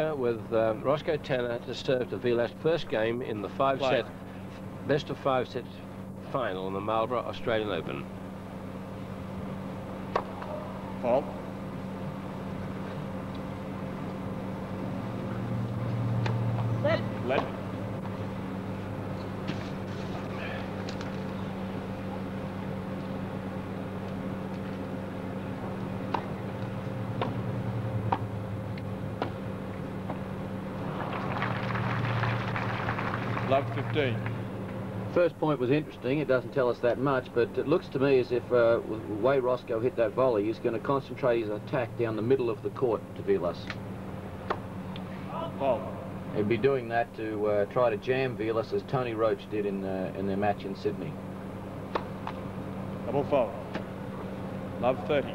with um, Roscoe Tanner to serve to Vilas first game in the five-set, best of five set final in the Marlboro Australian Open. Fault. Let. Let. Love 15. First point was interesting. It doesn't tell us that much, but it looks to me as if uh, the way Roscoe hit that volley, he's going to concentrate his attack down the middle of the court to Vilas. Fault. He'd be doing that to uh, try to jam Vilas as Tony Roche did in, uh, in their match in Sydney. Double fault. Love 30.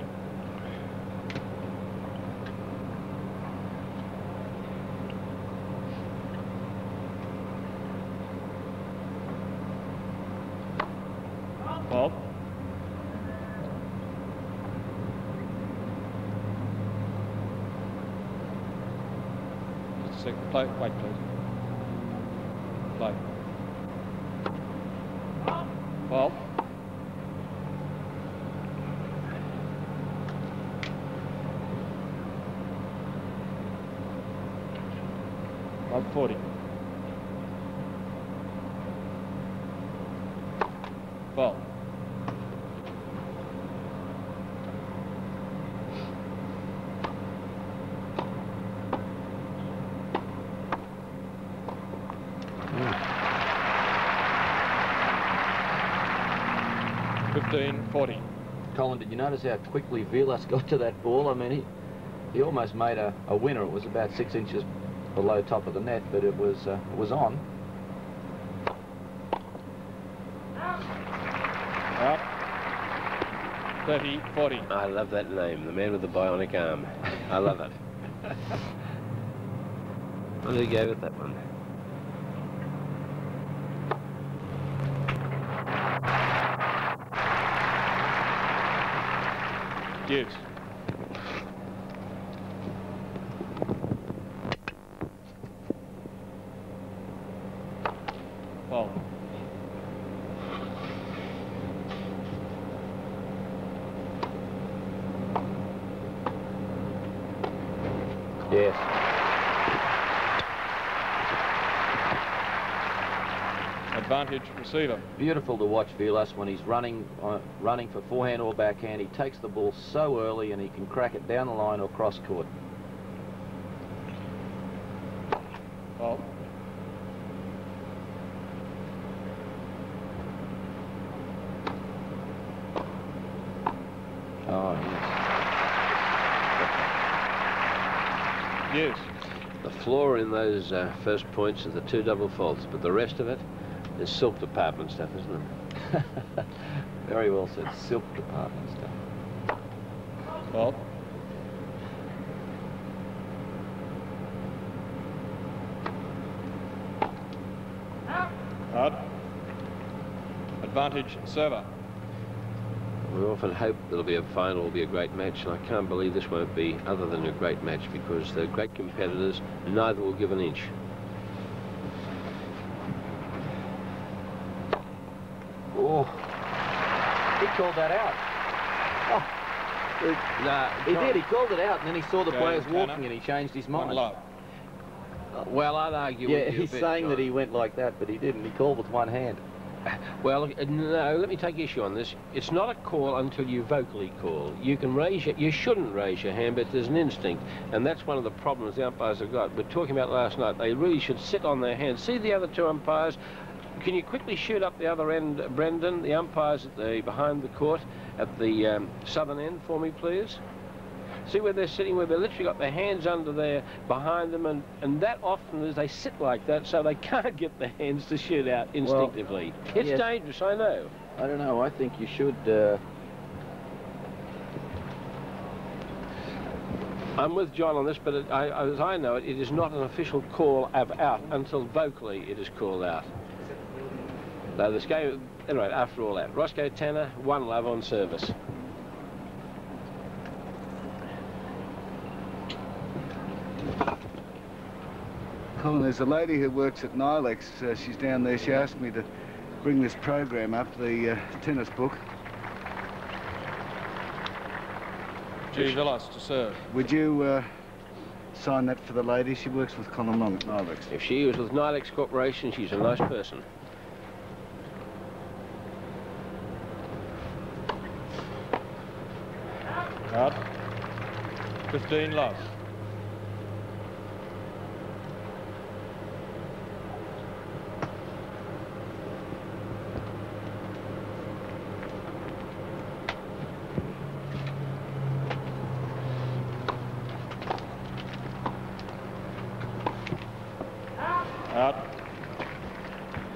Fault. Just a second. Play. Wait, please. Play. Fault. Love 40. Fault. Fifteen forty. Colin, did you notice how quickly Vilas got to that ball? I mean, he, he almost made a, a winner. It was about six inches below top of the net, but it was, uh, it was on. Out. 30 40. I love that name, the man with the bionic arm. I love it. What did he go with that one? Deuce. Fault. Yes. Advantage receiver. Beautiful to watch Vilas when he's running uh, running for forehand or backhand. He takes the ball so early and he can crack it down the line or cross court. Fault. Oh, yes. Yes. The floor in those uh, first points are the two double faults, but the rest of it is silk department stuff, isn't it? Very well said. Silk department stuff. Fault. Hard. Advantage server. We often hope there'll be a final, will be a great match, and I can't believe this won't be other than a great match because they're great competitors, neither will give an inch. Oh, he called that out. Oh, Nah, he did. He called it out, and then he saw the players walking, and he changed his mind. Oh, well, I'd argue Yeah, with you a he's bit, saying that he went like that, but he didn't. He called with one hand. Well, no, let me take issue on this. It's not a call until you vocally call. You can raise your, you shouldn't raise your hand, but there's an instinct, and that's one of the problems the umpires have got. We're talking about last night. They really should sit on their hands. See the other two umpires. Can you quickly shoot up the other end, Brendan? The umpires at the behind the court at the um, southern end for me, please. See where they're sitting, where they've literally got their hands under there, behind them, and, and that often is they sit like that, so they can't get their hands to shoot out instinctively. it's yes. dangerous, I know. I don't know. I think you should. Uh, I'm with John on this, but it, I, as I know it, it is not an official call of out until vocally it is called out. Now this game, anyway, after all that, Roscoe Tanner, one love on service. Colin, there's a lady who works at Nilex. Uh, she's down there. She asked me to bring this program up, the uh, tennis book. G. Vilas to serve. Would you uh, sign that for the lady? She works with Colin Long at Nilex. If she was with Nilex Corporation, she's a nice person. Out. 15 love. Out.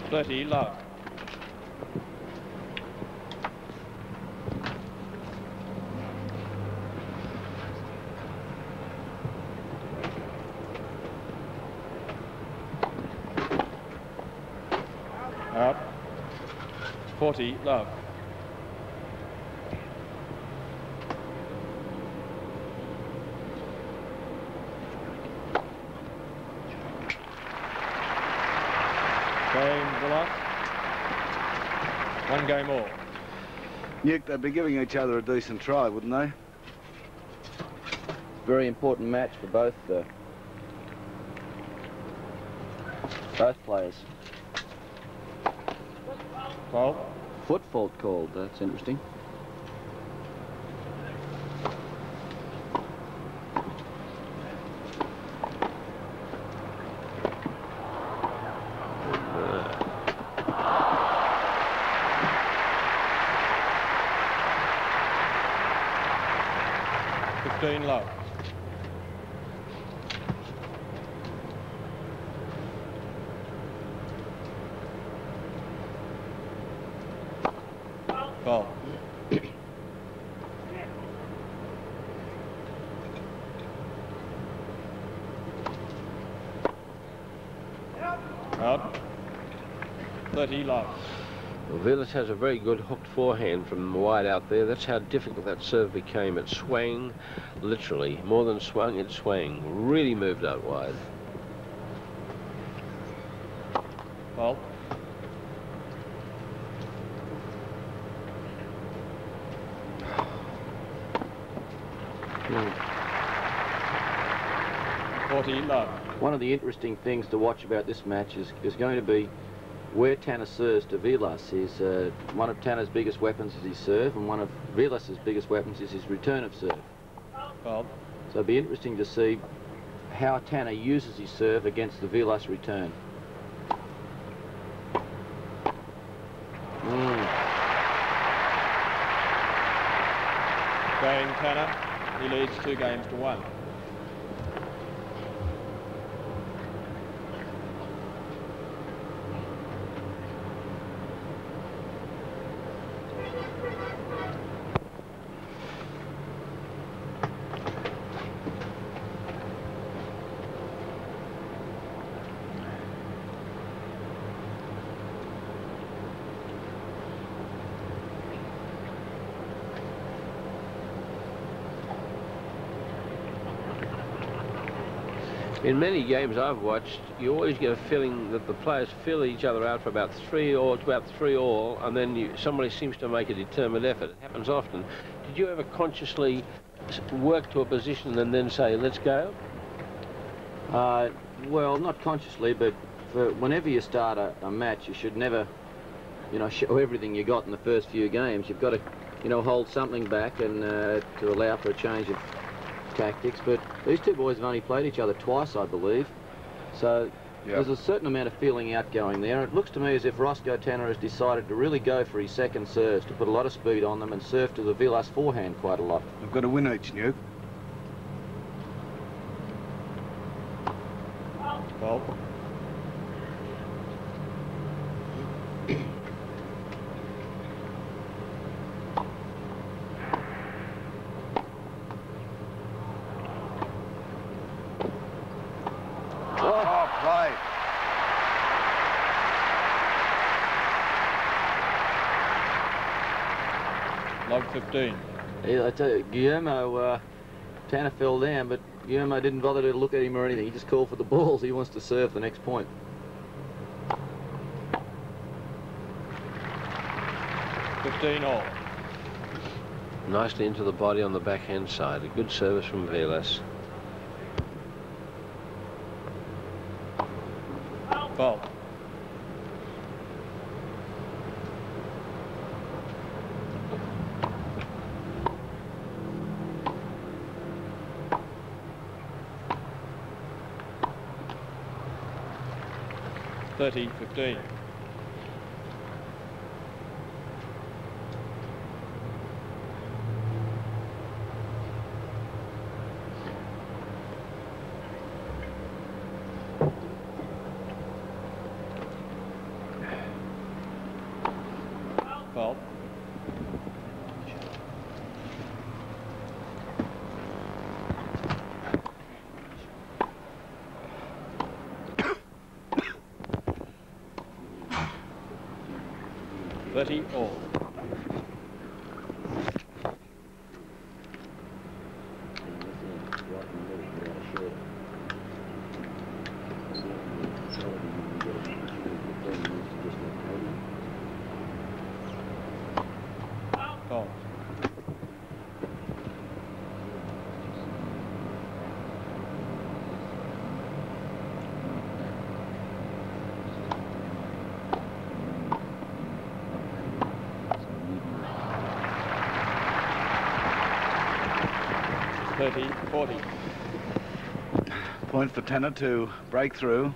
30 love. 40 love. Game Vilas. One game all. Newt, they'd be giving each other a decent try, wouldn't they? Very important match for both uh, both players. Twelve. Foot fault called. That's interesting. Fifteen love. Ball. Out. 30 love. Well, Vilas has a very good hooked forehand from wide out there. That's how difficult that serve became. It swang, literally. More than swung, it swang. Really moved out wide. Ball. Hmm. Forty love. One of the interesting things to watch about this match is, is going to be where Tanner serves to Vilas. is uh, one of Tanner's biggest weapons is his serve, and one of Vilas's biggest weapons is his return of serve. Ball. So it'll be interesting to see how Tanner uses his serve against the Vilas return. Mm. Game Tanner. He leads two games to one. In many games I've watched, you always get a feeling that the players fill each other out for about three or to about three all, and then you, somebody seems to make a determined effort. It happens often. Did you ever consciously work to a position and then say, let's go? Uh, well, not consciously, but whenever you start a, a match, you should never, you know, show everything you got in the first few games. You've got to, you know, hold something back and uh, to allow for a change of tactics. But these two boys have only played each other twice, I believe. So there's a certain amount of feeling out going there. It looks to me as if Roscoe Tanner has decided to really go for his second serves, to put a lot of speed on them and serve to the Vilas forehand quite a lot. They've got to win each, Newt. Ball. Oh, play. Love 15. Yeah, I tell you, Guillermo, uh, Tanner fell down, but Guillermo didn't bother to look at him or anything. He just called for the balls. He wants to serve the next point. Fifteen all. Nicely into the body on the backhand side. A good service from Vilas. 3015. Thirty all. Fault. Thirty, forty. For Tanner to break through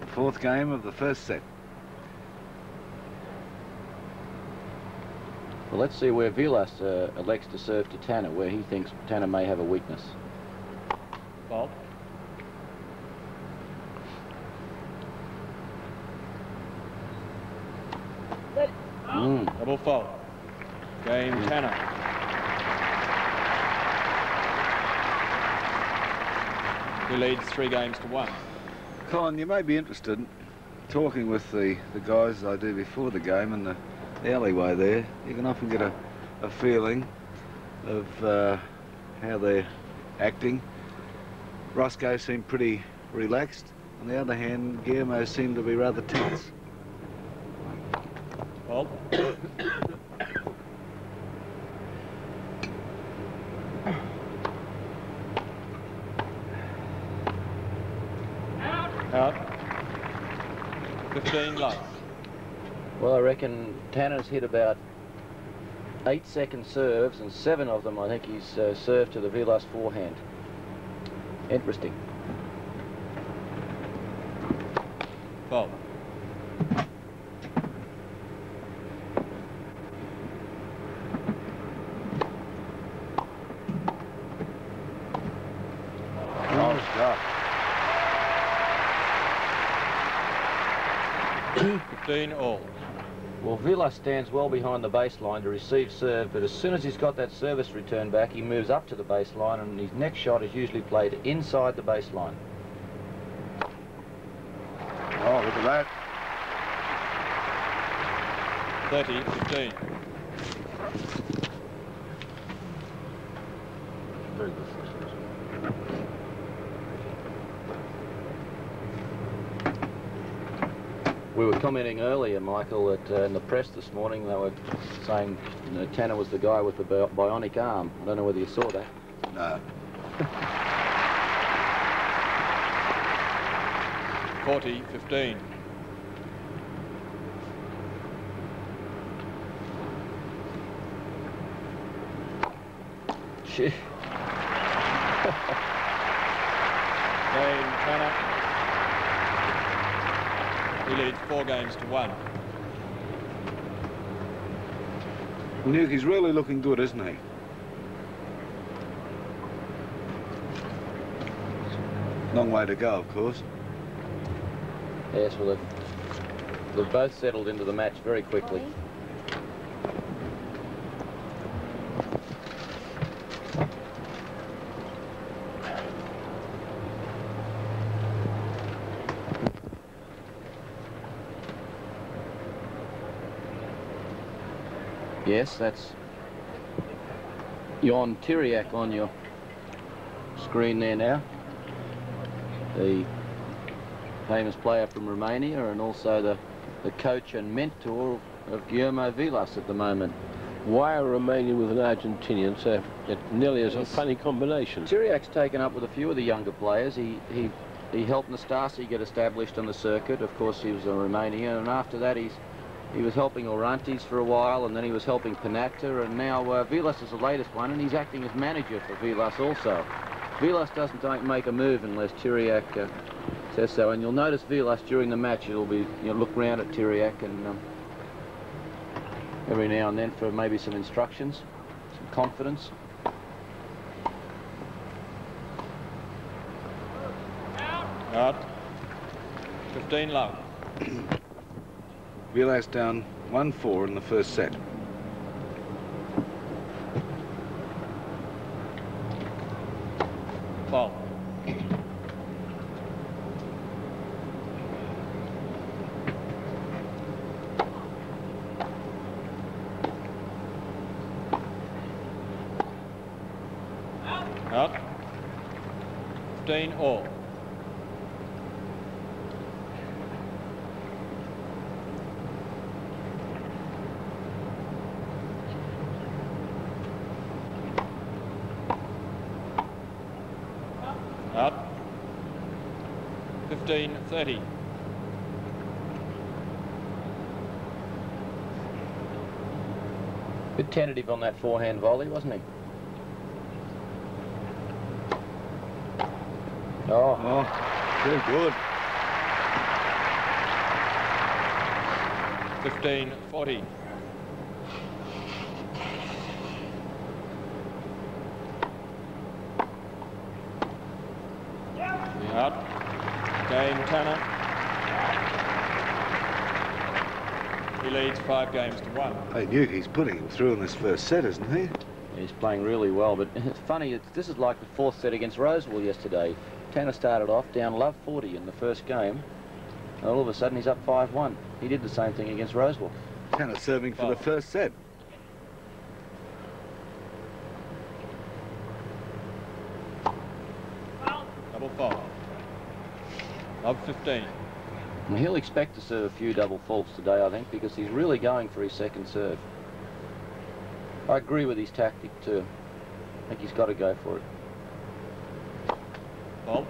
the fourth game of the first set. Well, let's see where Vilas uh, elects to serve to Tanner, where he thinks Tanner may have a weakness. Fault. Mm. Double fault. Game Tanner. He leads three games to one. Colin, you may be interested in talking with the, the guys I do before the game in the, the alleyway there. You can often get a, a feeling of uh, how they're acting. Roscoe seemed pretty relaxed. On the other hand, Guillermo seemed to be rather tense. Fault. Out. 15 love. Well, I reckon Tanner's hit about eight second serves, and seven of them I think he's uh, served to the Vilas forehand. Interesting. Fault. God. 15 all. Well, Vilas stands well behind the baseline to receive serve, but as soon as he's got that service return back, he moves up to the baseline, and his next shot is usually played inside the baseline. Oh, look at that. 30, 15. Very good first service. We were commenting earlier, Michael, that uh, in the press this morning they were saying you know, Tanner was the guy with the bi- bionic arm. I don't know whether you saw that. No. 40, 15. Shit. Game Tanner. He leads four games to one. Newk, he's really looking good, isn't he? Long way to go, of course. Yes, well, they've, they've both settled into the match very quickly. Yes, that's Jon Tiriac on your screen there now. The famous player from Romania and also the, the coach and mentor of Guillermo Vilas at the moment. Why a Romanian with an Argentinian? So it nearly is a funny combination. Tiriac's taken up with a few of the younger players. He he he helped Nastase get established on the circuit. Of course, he was a Romanian, and after that, he's he was helping Orantes for a while, and then he was helping Panatta, and now uh, Vilas is the latest one, and he's acting as manager for Vilas also. Vilas doesn't make a move unless Tiriac uh, says so, and you'll notice Vilas during the match, he'll be you look round at Tiriac and um, every now and then for maybe some instructions, some confidence. Out. 15 love. Vilas down 1-4 in the first set. 15 30. Bit tentative on that forehand volley, wasn't he? Oh, Oh, very good. 15 40. Out. Game Tanner. He leads five games to one. Hey, Newt, he's putting him through in this first set, isn't he? he's playing really well, but it's funny, it's, this is like the fourth set against Rosewall yesterday. Tanner started off down love 40 in the first game, and all of a sudden he's up 5-1. He did the same thing against Rosewall. Tanner serving for the first set. Double fault. Love 15. And he'll expect to serve a few double faults today, I think, because he's really going for his second serve. I agree with his tactic too. I think he's got to go for it. Fault.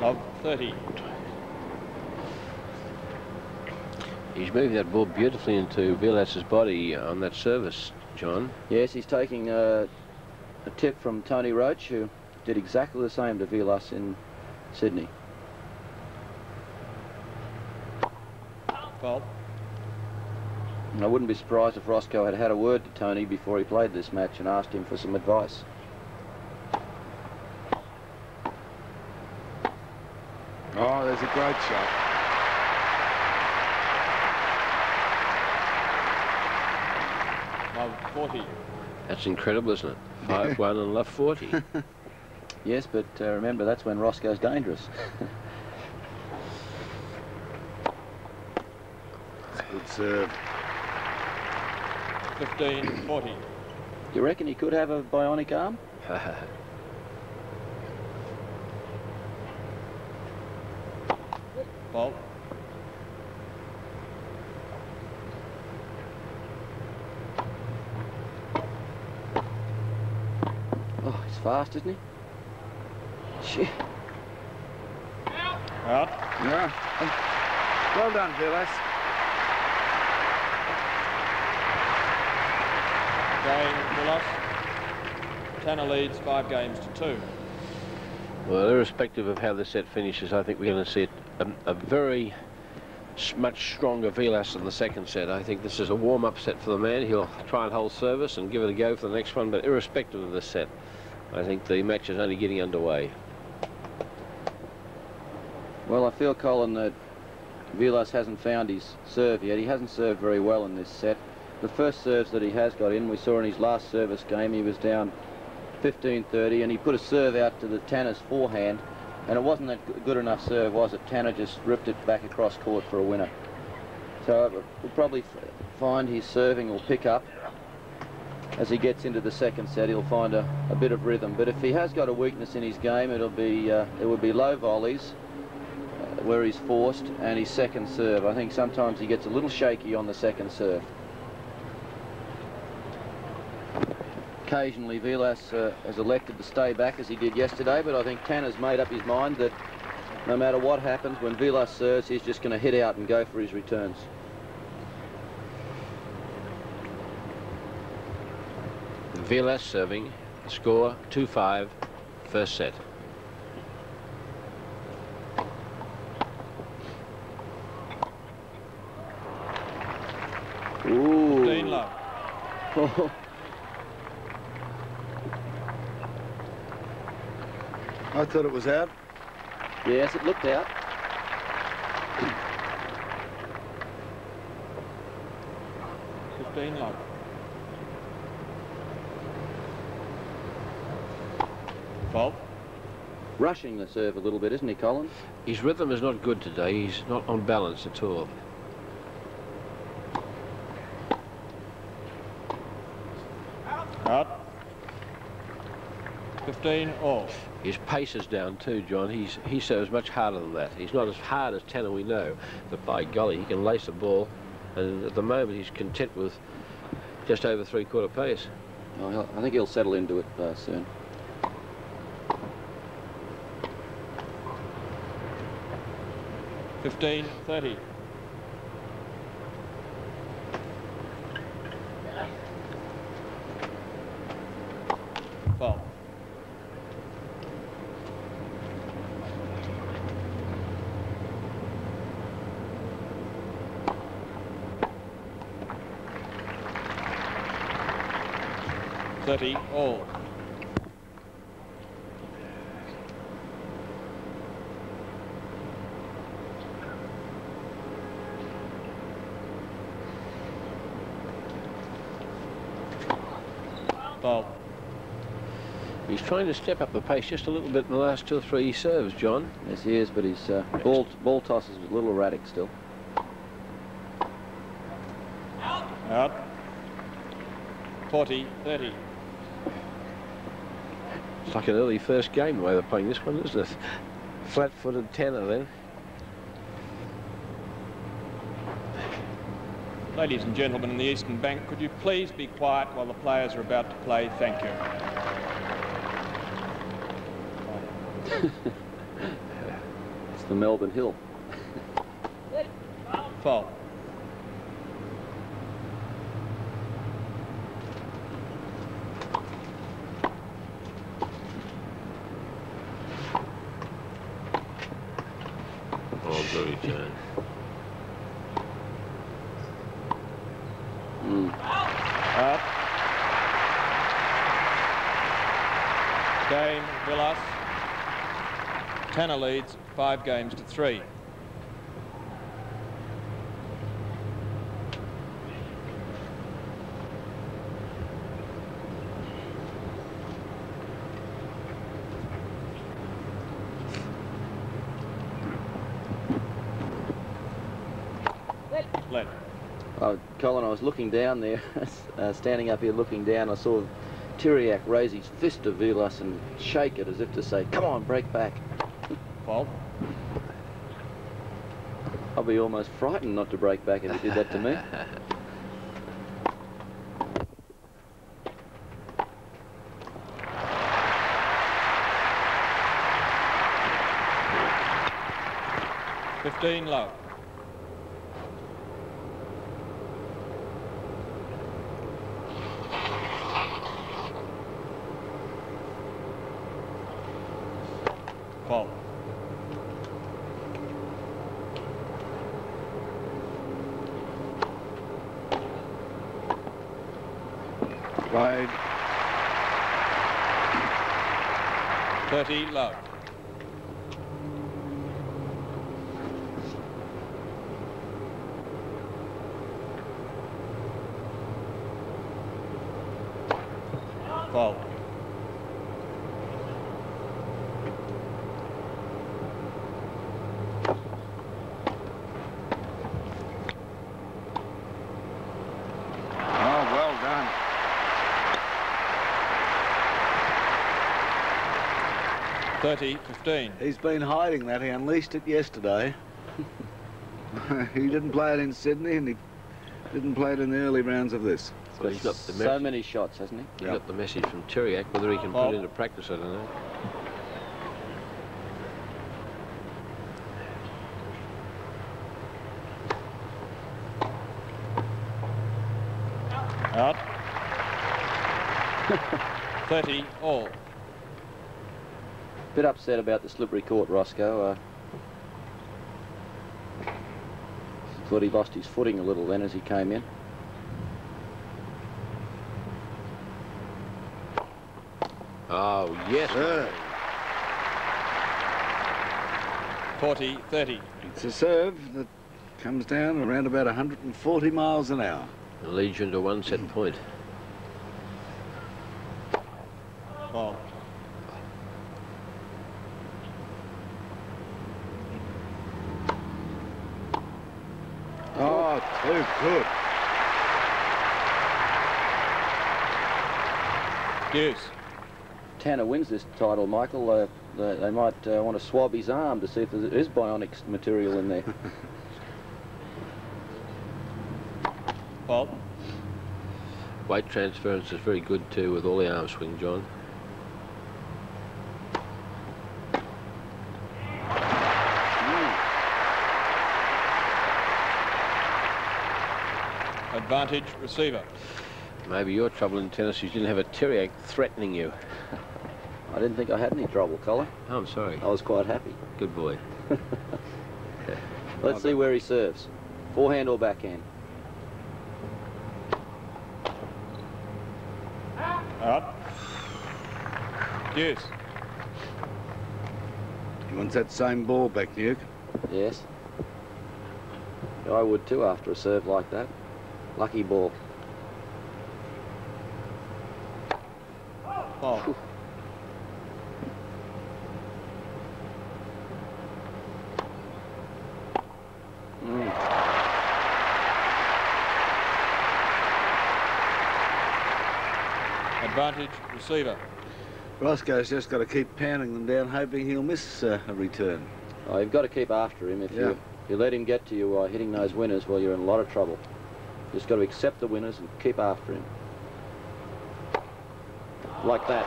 Love 30. He's moving that ball beautifully into Vilas's body on that service, John. Yes, he's taking uh, a tip from Tony Roche, who did exactly the same to Vilas in Sydney. Fault. And I wouldn't be surprised if Roscoe had had a word to Tony before he played this match and asked him for some advice. Oh, there's a great shot. Love 40. That's incredible, isn't it? 5-1 and left 40. Yes, but uh, remember, that's when Roscoe's dangerous. Good serve. 15 40. Do you reckon he could have a bionic arm? He's fast, isn't he? Shit. Out. Yeah. Well done, Vilas. Game Vilas. Tanner leads five games to two. Well, irrespective of how the set finishes, I think we're going to see a, a very much stronger Vilas in the second set. I think this is a warm-up set for the man. He'll try and hold service and give it a go for the next one, but irrespective of the set, I think the match is only getting underway. Well, I feel, Colin, that Vilas hasn't found his serve yet. He hasn't served very well in this set. The first serves that he has got in, we saw in his last service game, he was down 15-30, and he put a serve out to the Tanner's forehand, and it wasn't that good enough serve, was it? Tanner just ripped it back across court for a winner. So uh, we'll probably find his serving will pick up as he gets into the second set. He'll find a, a bit of rhythm. But if he has got a weakness in his game, it'll be uh, it will be low volleys uh, where he's forced and his second serve. I think sometimes he gets a little shaky on the second serve. Occasionally Vilas uh, has elected to stay back as he did yesterday, but I think Tanner's made up his mind that no matter what happens, when Vilas serves, he's just going to hit out and go for his returns. Vilas serving, score 2-5, first set. Ooh. Dean Love. I thought it was out. yes, it looked out. Fifteen Love. Fault. Rushing the serve a little bit, isn't he, Colin? His rhythm is not good today. He's not on balance at all. Out. Fifteen all. His pace is down too, John. He's he serves much harder than that. He's not as hard as Tanner we know, but by golly, he can lace a ball. And at the moment, he's content with just over three-quarter pace. He'll- I think he'll settle into it uh, soon. Fifteen thirty. Fault. Thirty all. Fault. He's trying to step up the pace just a little bit in the last two or three serves, John. Yes, he is, but his uh, ball, ball toss is a little erratic still. Out. 40, 30. It's like an early first game the way they're playing this one, isn't it? Flat-footed tenor, then. Ladies and gentlemen in the Eastern Bank, could you please be quiet while the players are about to play? Thank you. It's the Melbourne Hill. Oh, good return. Mm. Out. Game, Vilas. Tanner leads five games to three. Let. Uh, Colin, I was looking down there, uh, standing up here looking down. I saw Tiriac raise his fist to Vilas and shake it as if to say, come on, break back. Fault. I'd be almost frightened not to break back if he did that to me. Fifteen love. Fault. Played. Thirty love. Fault. 30, 15. He's been hiding that. He unleashed it yesterday. he didn't play it in Sydney and he didn't play it in the early rounds of this. Well, he's got the so many shots, hasn't he? He Yep. got the message from Tiriac. Whether he can put it into practice, I don't know. Out. 30 all. Bit upset about the slippery court, Roscoe. Uh, thought he lost his footing a little then as he came in. Oh, yes. Yeah. 40, 30. It's a serve that comes down around about 140 miles an hour. And leads you into one set point. Ball. Oh, too good. Deuce. Tanner wins this title, Michael. Uh, they, they might uh, want to swab his arm to see if there is bionics material in there. Ball. Weight transference is very good too with all the arm swing, John. Advantage receiver. Maybe your trouble in tennis is you didn't have a Tiriac threatening you. I didn't think I had any trouble, Colin. Oh, I'm sorry. I was quite happy. Good boy. Let's see where he serves. Forehand or backhand? Out. Yes. He wants that same ball back, Newk. Yes. I would too after a serve like that. Lucky ball. Oh. Ball. Mm. Advantage receiver. Roscoe's just got to keep pounding them down, hoping he'll miss uh, a return. Oh, you've got to keep after him. If Yeah. you you let him get to you while hitting those winners, well, you're in a lot of trouble. You've Just got to accept the winners and keep after him. Like that.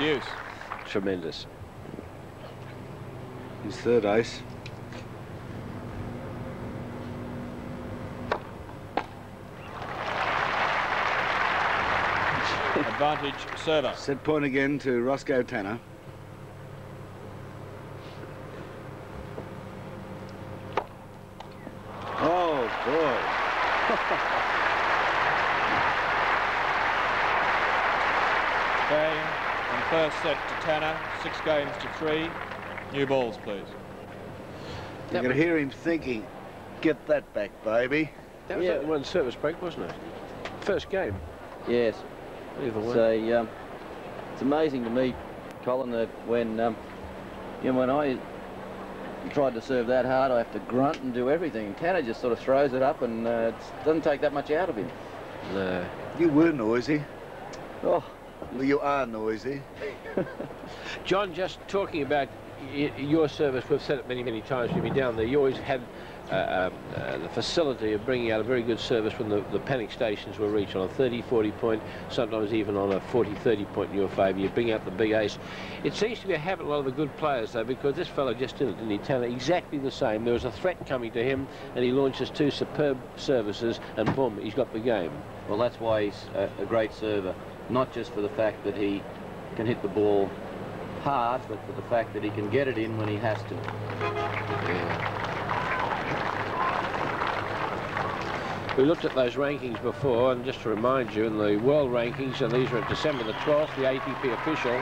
Deuce. Tremendous. His third ace. Advantage server. Set point again to Roscoe Tanner. Oh, boy. Game and first set to Tanner. Six games to three. New balls, please. You can hear him thinking, get that back, baby. That was Yeah. only one service break, wasn't it? First game. Yes. Either way. It's um, it's amazing to me, Colin, that when um, you know when I tried to serve that hard, I have to grunt and do everything. Tanner just sort of throws it up and uh, it doesn't take that much out of him. No. You were noisy. Oh, Well, you are noisy. John, just talking about y- your service, we've said it many, many times. You've been down there. You always had uh, uh, uh, the facility of bringing out a very good service when the, the panic stations were reached on a 30, 40 point, sometimes even on a 40, 30 point in your favour. You bring out the big ace. It seems to be a habit of a lot of the good players, though, because this fellow just did it, didn't he? Tanner, exactly the same. There was a threat coming to him, and he launches two superb services, and boom, he's got the game. well, that's why he's a, a great server. Not just for the fact that he can hit the ball hard, but for the fact that he can get it in when he has to. We looked at those rankings before, and just to remind you, in the world rankings, and these are at December the 12th, the ATP official,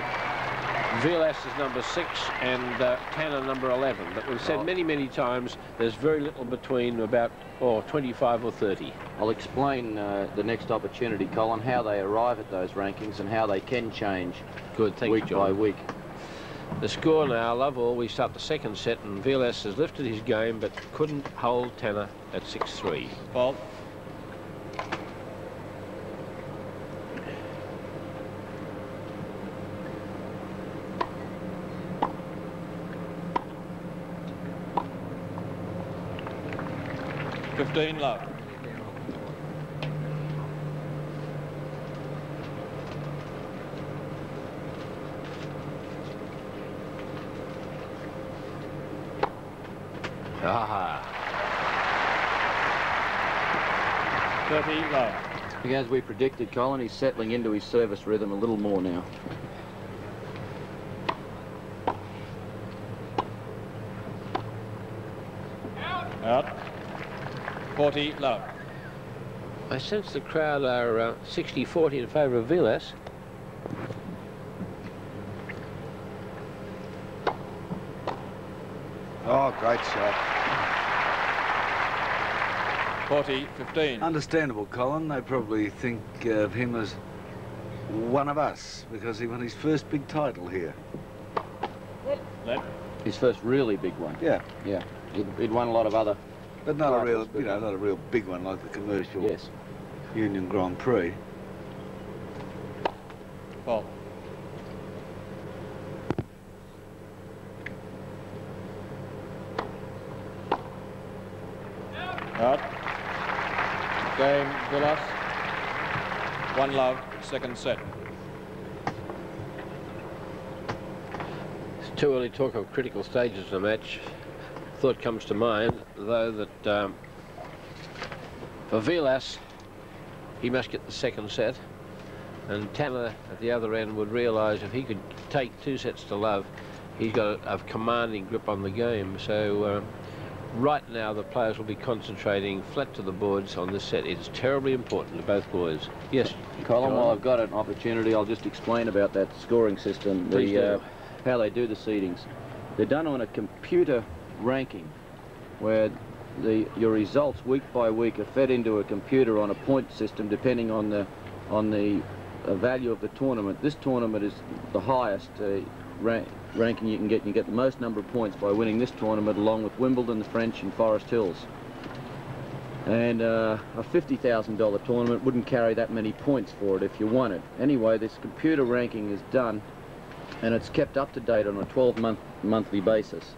Vilas is number six and uh, Tanner number 11. But we've said Oh. many, many times there's very little between about, or 25 or 30. I'll explain uh, the next opportunity, Colin, how they arrive at those rankings and how they can change Good, thanks, week John. by week. The score now, Lovell, we start the second set, and Vilas has lifted his game, but couldn't hold Tanner at 6-3. Fault. 15 love. Ah, 30 love. As we predicted, Colin, he's settling into his service rhythm a little more now. Out. 40 love. I sense the crowd are uh, 60-40 in favour of Vilas. Oh, great shot. 40 15. Understandable, Colin. They probably think of him as one of us because he won his first big title here. Let. His first really big one. Yeah, Yeah. He'd, he'd won a lot of other. But not a real, you know, not a real big one like the commercial Yes. Union Grand Prix. Well. Out. Game Villas. One love, second set. It's too early to talk of critical stages of the match. Thought comes to mind, though, that um, for Vilas, he must get the second set. And Tanner at the other end would realise if he could take two sets to love, he's got a, a commanding grip on the game. So um, right now the players will be concentrating flat to the boards on this set. It's terribly important to both boys. Yes, Colin, while I've got an opportunity, I'll just explain about that scoring system, the uh, how they do the seedings. They're done on a computer ranking, where the your results week by week are fed into a computer on a point system, depending on the on the uh, value of the tournament. This tournament is the highest uh, ra ranking you can get. You get the most number of points by winning this tournament, along with Wimbledon, the French, and Forest Hills. And uh, a $50,000 tournament wouldn't carry that many points for it if you won it. Anyway, this computer ranking is done and it's kept up to date on a 12 month monthly basis.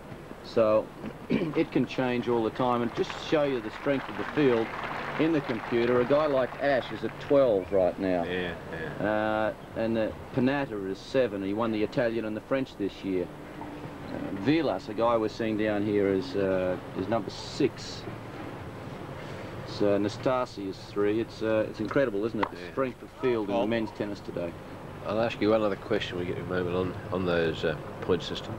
So it can change all the time and just to show you the strength of the field in the computer, a guy like Ashe is at 12 right now. yeah, yeah. Uh, and uh, Panatta is seven. He won the Italian and the French this year. Uh, Vilas, a guy we're seeing down here, is uh, is number six. So Nastase is three. It's uh, it's incredible, isn't it? The Yeah. strength of field in men's tennis today. I'll ask you one other question we get a moment on, on those uh, point system.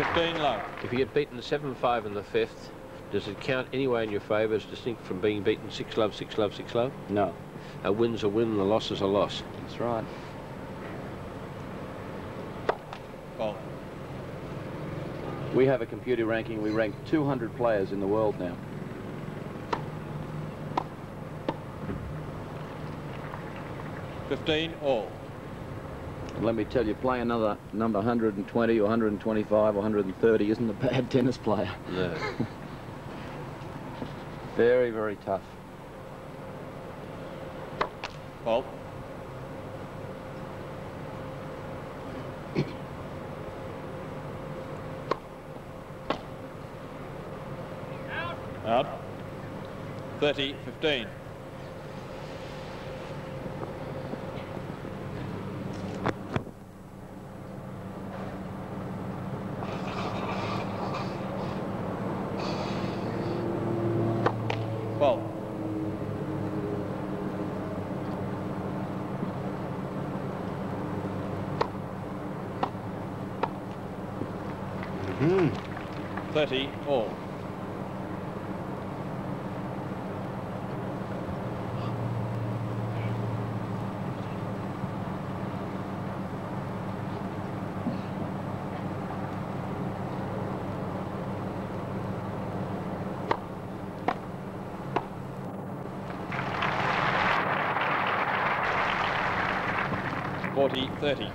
Fifteen love. If you get beaten 7-5 in the fifth, does it count anyway in your favour as distinct from being beaten 6 love, 6 love, 6 love? No, A win's a win, a loss is a loss. that's right. Fault. We have a computer ranking. We rank 200 players in the world now. Fifteen all. And let me tell you, playing another number 120 or 125 or 130 isn't a bad tennis player. No. Very, very tough. Fault. Out. 30 15. Fault. Hmm. 30 all. Forty thirty.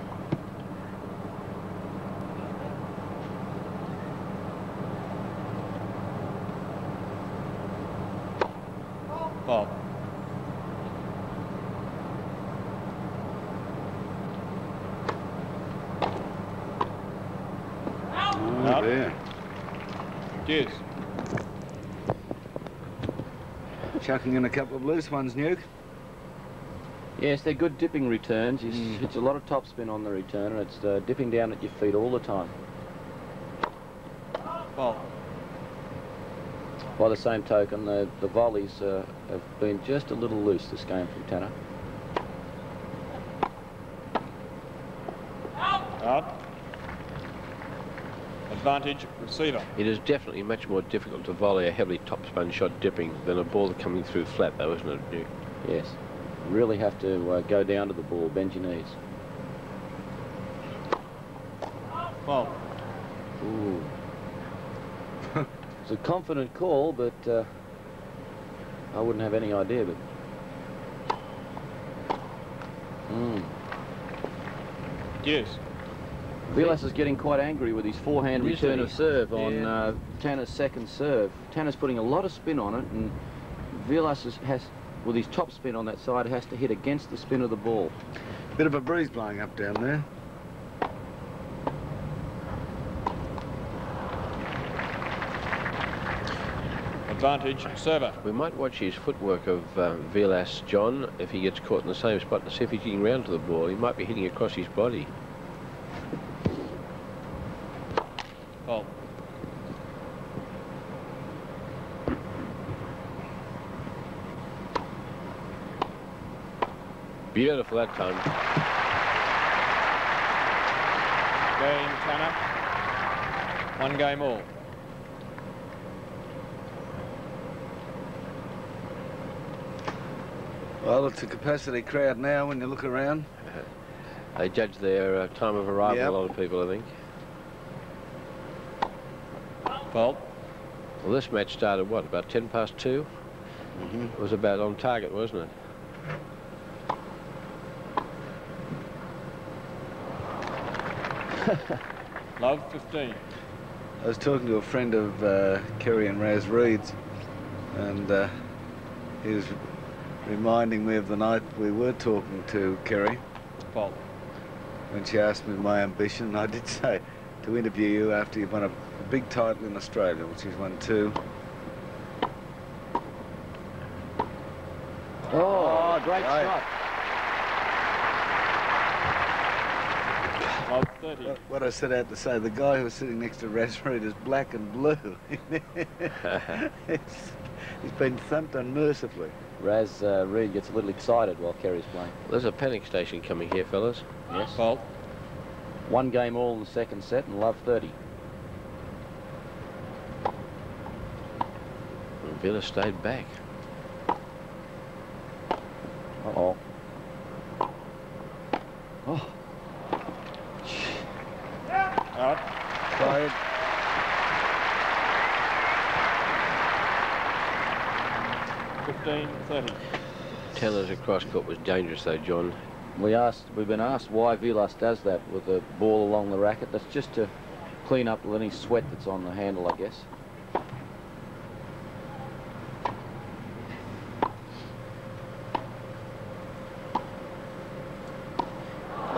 Fault. Oh, Out. dear. Deuce. Chucking in a couple of loose ones, Newk. Yes, they're good dipping returns. He's, It's a lot of topspin on the return, and it's uh, dipping down at your feet all the time. Fault. By the same token, the, the volleys uh, have been just a little loose this game from Tanner. Out. Advantage receiver. It is definitely much more difficult to volley a heavily topspin shot dipping than a ball coming through flat, though, isn't it, Newk? Yes. Really have to uh, go down to the ball, bend your knees. Fault. Ooh. it's a confident call, but uh, I wouldn't have any idea, but... Mm. Deuce. Vilas is getting quite angry with his forehand Is return of serve on Yeah. uh, Tanner's second serve. Tanner's putting a lot of spin on it, and Vilas is, has, with his top spin on that side, has to hit against the spin of the ball. Bit of a breeze blowing up down there. Advantage server. We might watch his footwork of uh, Vilas John if he gets caught in the same spot to see if he's getting round to the ball. He might be hitting across his body. Fault. Beautiful that time. Game Tanner. One game all. Well, it's a capacity crowd now when you look around. They judge their uh, time of arrival, Yep. a lot of people, I think. Fault. Well, this match started, what, about 10 past 2? Mm-hmm. It was about on target, wasn't it? Love 15. I was talking to a friend of uh, Kerry and Raz Reid's, and uh, he was reminding me of the night we were talking to Kerry Fault. when she asked me my ambition. I did say to interview you after you've won a, a big title in Australia, which he's won two. Oh, great right. shot. Love 30. What, what I set out to say, the guy who was sitting next to Raz Reid is black and blue. It's- he's been thumped unmercifully. Raz uh, Reid gets a little excited while Kerry's playing. There's a panic station coming here, fellas. Yes. Fault. One game all in the second set and love 30. And Villa stayed back. Uh-oh. Oh, Out. Fired. Fifteen. 30. Tanner's across court was dangerous, though, John. we asked, we've been asked why Vilas does that with the ball along the racket. That's just to clean up any sweat that's on the handle, I guess.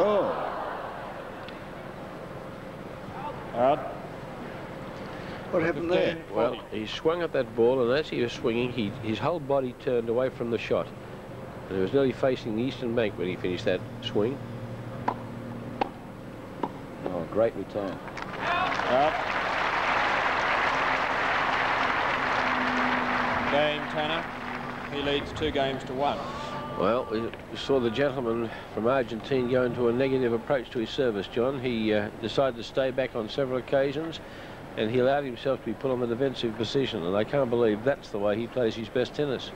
Oh, Out. what happened there? 15. Well, 40. he swung at that ball, and as he was swinging, he, his whole body turned away from the shot. And he was nearly facing the eastern bank when he finished that swing. Oh, great return. Game Tanner. He leads two games to one. Well, we saw the gentleman from Argentina go into a negative approach to his service, John. He uh, decided to stay back on several occasions, and he allowed himself to be put on the defensive position, and I can't believe that's the way he plays his best tennis.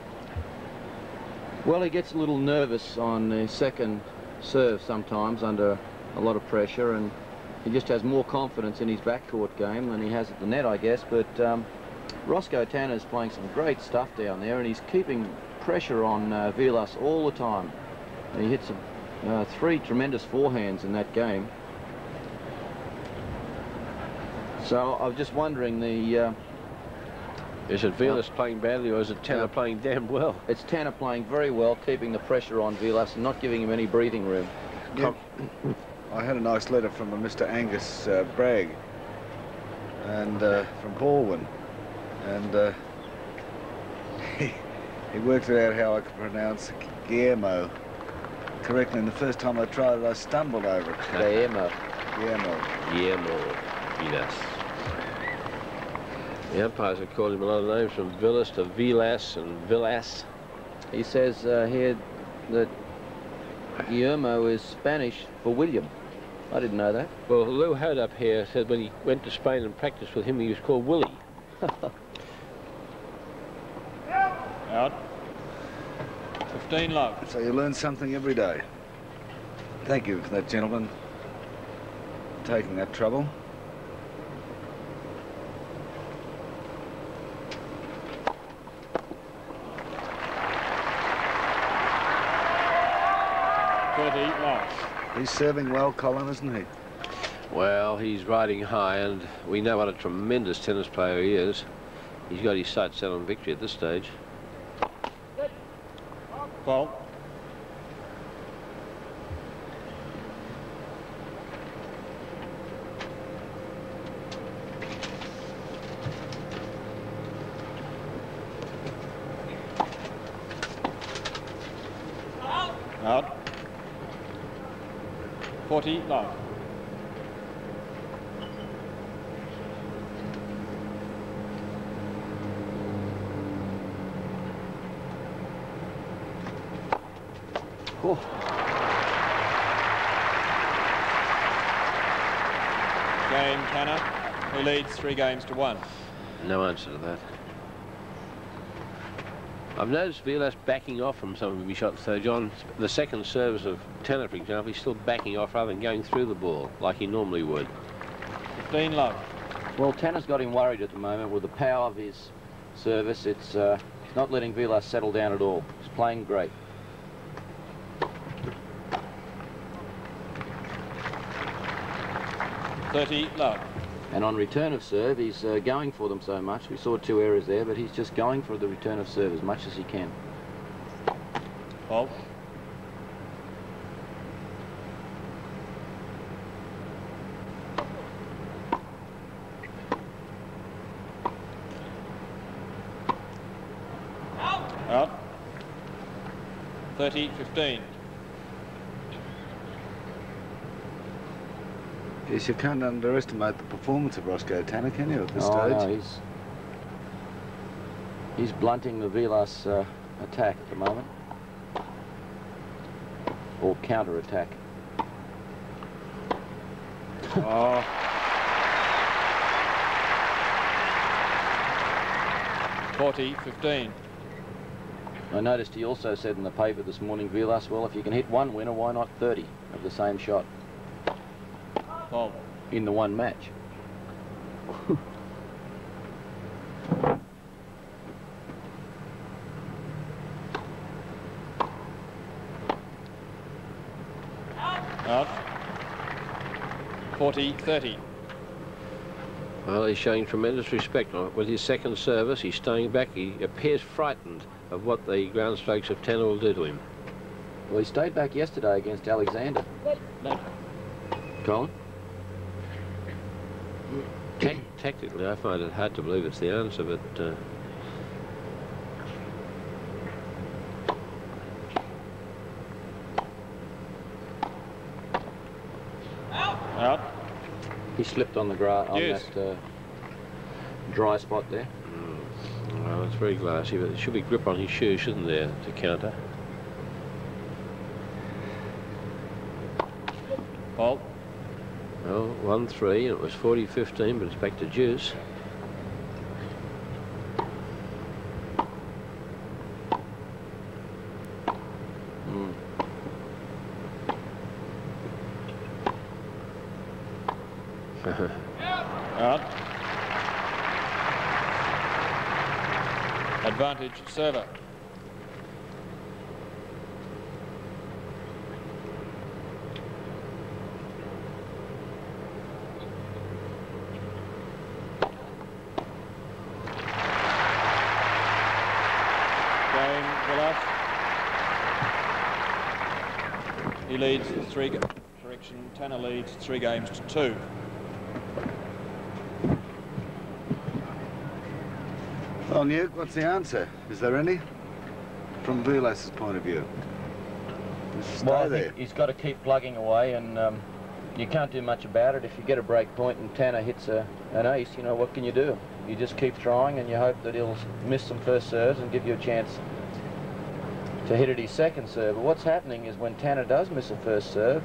Well, he gets a little nervous on the second serve sometimes under a lot of pressure, and he just has more confidence in his backcourt game than he has at the net, I guess. But um, Roscoe Tanner's playing some great stuff down there, and he's keeping pressure on uh, Vilas all the time. He hits uh, three tremendous forehands in that game. So I was just wondering, the uh, Is it Vilas playing badly, or is it Tanner Yeah. playing damn well? it's Tanner playing very well, keeping the pressure on Vilas and not giving him any breathing room. Yeah. I had a nice letter from a Mr. Angus uh, Bragg, and uh, from Baldwin, and uh, he, he worked out how I could pronounce Guillermo correctly. And the first time I tried it, I stumbled over it. Guillermo. Guillermo. Guillermo Vilas. The umpires have called him a lot of names from Villas to Vilas and Villas. He says uh, here that Guillermo is Spanish for William. I didn't know that. Well, Lew Hoad up here said when he went to Spain and practiced with him, he was called Willie. Out. 15 love. So you learn something every day. Thank you for that, gentleman, taking that trouble. Thirty love. He's serving well, Colin, isn't he? Well, he's riding high, and we know what a tremendous tennis player he is. He's got his sights set on victory at this stage. Fault. Out. 40 love. Oh, Game Tanner, who leads three games to one. No answer to that. I've noticed Vilas backing off from some of his shots, though, John. The second service of Tanner, for example, he's still backing off rather than going through the ball like he normally would. 15 love. well, Tanner's got him worried at the moment with the power of his service. It's uh, not letting Vilas settle down at all. He's playing great. Thirty love. And on return of serve, he's uh, going for them so much. We saw two errors there, but he's just going for the return of serve as much as he can. Fault. Out. 30, 15. Yes, you can't underestimate the performance of Roscoe Tanner, can you, at this oh, stage? no, he's he's blunting the Vilas uh, attack at the moment, or counter attack. Oh. Forty, fifteen. I noticed he also said in the paper this morning, Vilas, well, if you can hit one winner, why not 30 of the same shot Fault. in the one match? Out. 40, 30. Well, he's showing tremendous respect. With his second service, he's staying back. He appears frightened of what the ground strokes of Tanner will do to him. Well, he stayed back yesterday against Alexander. Colin? Tactically, I find it hard to believe it's the answer, but uh, Out. He slipped on the grass on Yes. that uh, dry spot there. well, it's very glassy, but there should be grip on his shoe, shouldn't there, to counter? Fault. Well, 1-3, and it was 40-15, but it's back to juice. Mm. Out. Advantage server. Game Villas. He leads three. ga- Correction. Tanner leads three games to two. Well, Newk, what's the answer? Is there any? From Vilas's point of view. Just Well, I there. think he's got to keep plugging away, and um, you can't do much about it. If you get a break point and Tanner hits a, an ace, you know, what can you do? You just keep trying, and you hope that he'll miss some first serves and give you a chance to hit at his second serve. But what's happening is when Tanner does miss a first serve,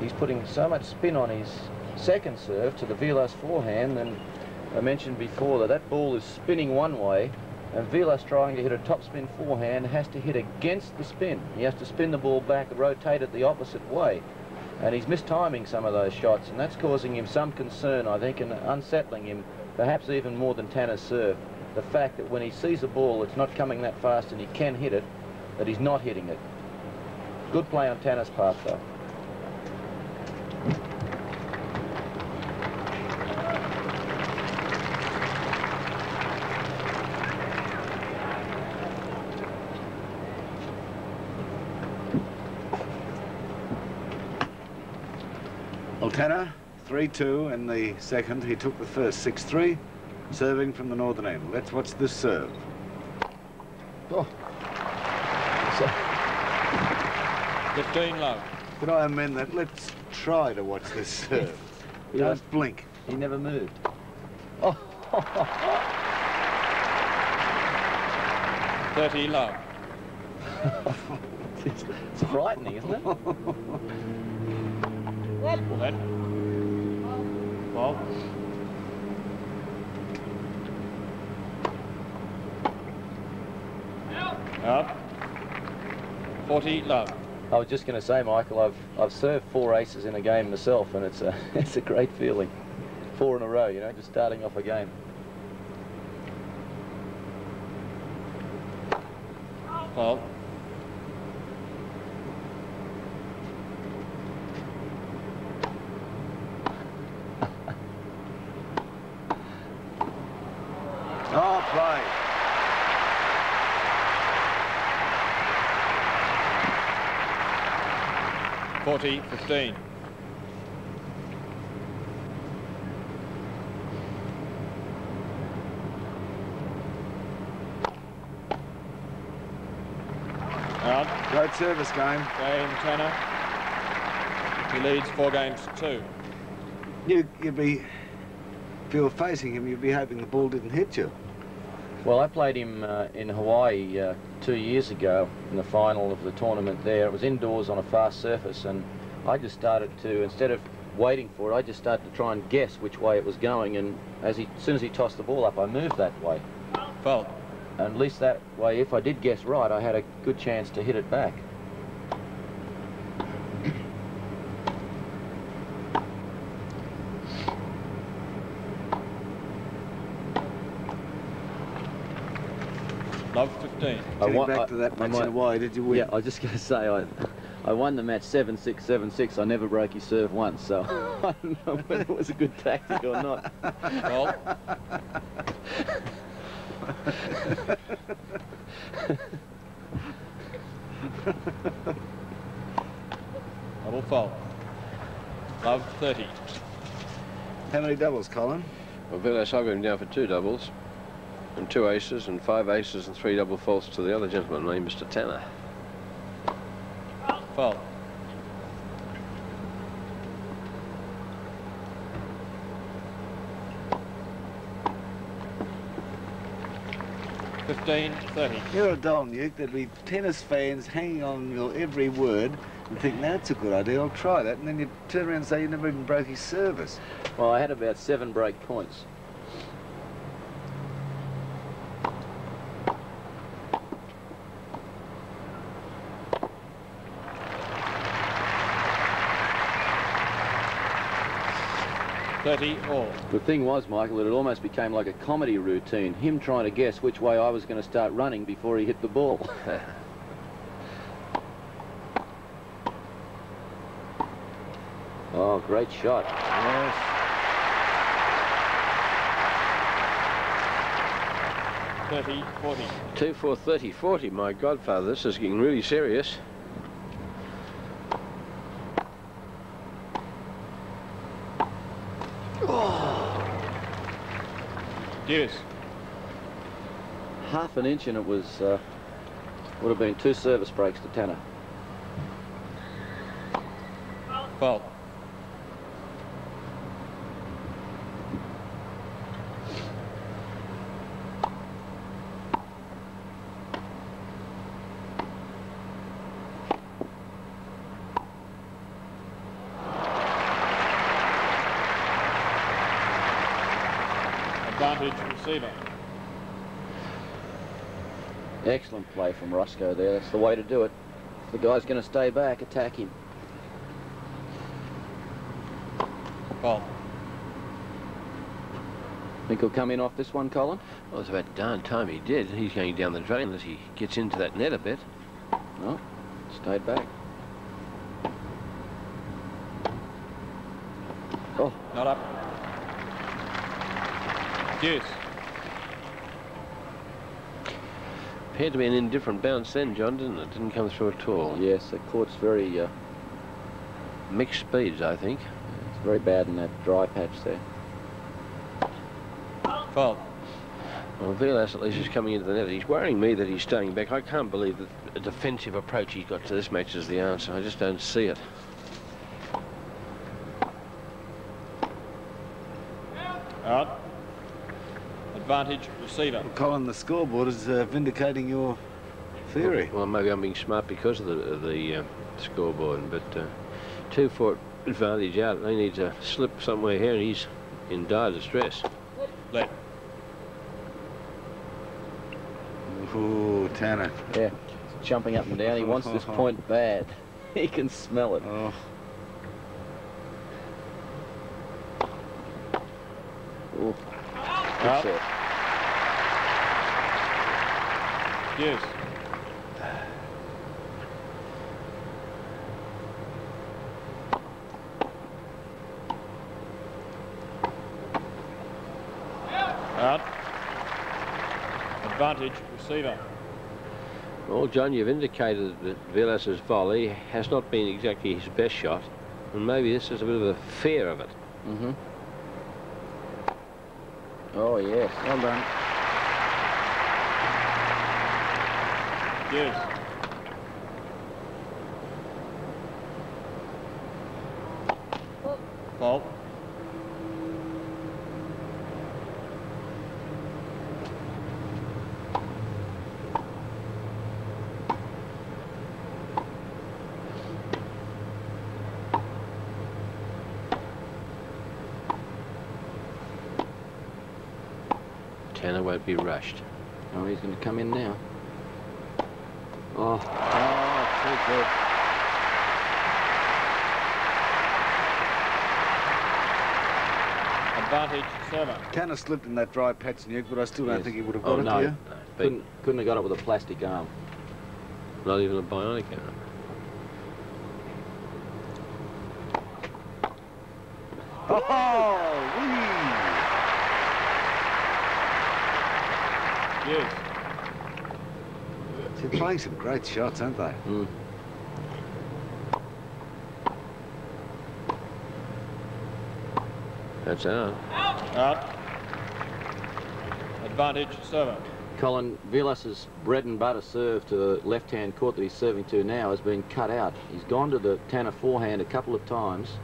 he's putting so much spin on his second serve to the Vilas forehand, and I mentioned before that that ball is spinning one way, and Vilas trying to hit a topspin forehand has to hit against the spin. He has to spin the ball back rotate it the opposite way. And he's mistiming some of those shots, and that's causing him some concern, I think, and unsettling him, perhaps even more than Tanner's serve. The fact that when he sees a ball that's not coming that fast and he can hit it, that he's not hitting it. Good play on Tanner's part, though. Well, Tanner, 3-2 in the second. He took the first 6-3, serving from the northern end. Let's watch this serve. Oh. 15 love. Could I amend that? Let's try to watch this uh, serve. Yeah. Don't blink. He never moved. Oh. 30 love. it's, it's frightening, isn't it? That. Well. Out. 40 love. I was just going to say, Michael, I've I've served four aces in a game myself, and it's a it's a great feeling. Four in a row, you know, just starting off a game. Well. Oh, play. Forty, fifteen. Out. Great service game. Game Tanner. He leads four games to two. You, you'd be, if you were facing him, you'd be hoping the ball didn't hit you. Well, I played him uh, in Hawaii uh, two years ago in the final of the tournament there. It was indoors on a fast surface, and I just started to, instead of waiting for it, I just started to try and guess which way it was going, and as, he, as soon as he tossed the ball up, I moved that way. Fault. And at least that way, if I did guess right, I had a good chance to hit it back. Love 15. I Getting won- back I- to that match might- in Hawaii, did you win? Yeah, I was just going to say, I, I won the match 7-6, 7-6. I never broke his serve once, so I don't know whether it was a good tactic or not. Fault. Double fault. Love 30. How many doubles, Colin? Well, Vilas, I've got him down for two doubles, and two aces, and five aces, and three double faults to the other gentleman named Mr. Tanner. Fault. Fifteen, thirty. You're a dull Newk. There'd be tennis fans hanging on your every word and think, that's a good idea, I'll try that. And then you turn around and say you never even broke his service. Well, I had about seven break points. Thirty all. The thing was, Michael, that it almost became like a comedy routine, him trying to guess which way I was going to start running before he hit the ball. oh, great shot. Yes. Thirty, forty. 2, 4, 30, 40. My godfather, this is getting really serious. Deuce. half an inch and it was uh, would have been two service breaks to Tanner. Fault. Advantage receiver. Excellent play from Roscoe there. That's the way to do it. The guy's going to stay back, attack him. Fault. Think he'll come in off this one, Colin? Well, it's about darn time he did. He's going down the drain unless he gets into that net a bit. No, stayed back. Oh, Not up. Deuce. Appeared to be an indifferent bounce then, John, didn't it? Didn't come through at all. yes, the court's very, uh, Mixed speeds, I think. it's very bad in that dry patch there. Fault. Well, Vilas at least is coming into the net. He's worrying me that he's staying back. I can't believe that a defensive approach he's got to this match is the answer. I just don't see it. Out. Advantage receiver. Colin, the scoreboard is uh, vindicating your theory. Well, maybe I'm being smart because of the, of the uh, scoreboard, but uh, two foot advantage out. They need to slip somewhere here, and he's in dire distress. Let. Ooh, Tanner. Yeah, he's jumping up and down. He wants this point bad. He can smell it. Oh, Ooh, Out. good shot. Deuce. Out. Advantage receiver. Well, John, you've indicated that Vilas's volley has not been exactly his best shot, and maybe this is a bit of a fear of it. Mm-hmm. Oh, yes. well done. Deuce. Fault. Tanner won't be rushed. Oh, he's going to come in now. Oh, oh, too good. Advantage server. Tanner slipped in that dry patch, Newk, but I still don't Yes. think he would have Oh, got it no. to you. no Couldn't, couldn't have got it with a plastic arm. not even a bionic arm. Oh, wee! Deuce. They're playing some great shots, aren't they? Mm. That's out. Out. Advantage server. Colin Vilas's bread and butter serve to the left-hand court that he's serving to now has been cut out. He's gone to the Tanner forehand a couple of times.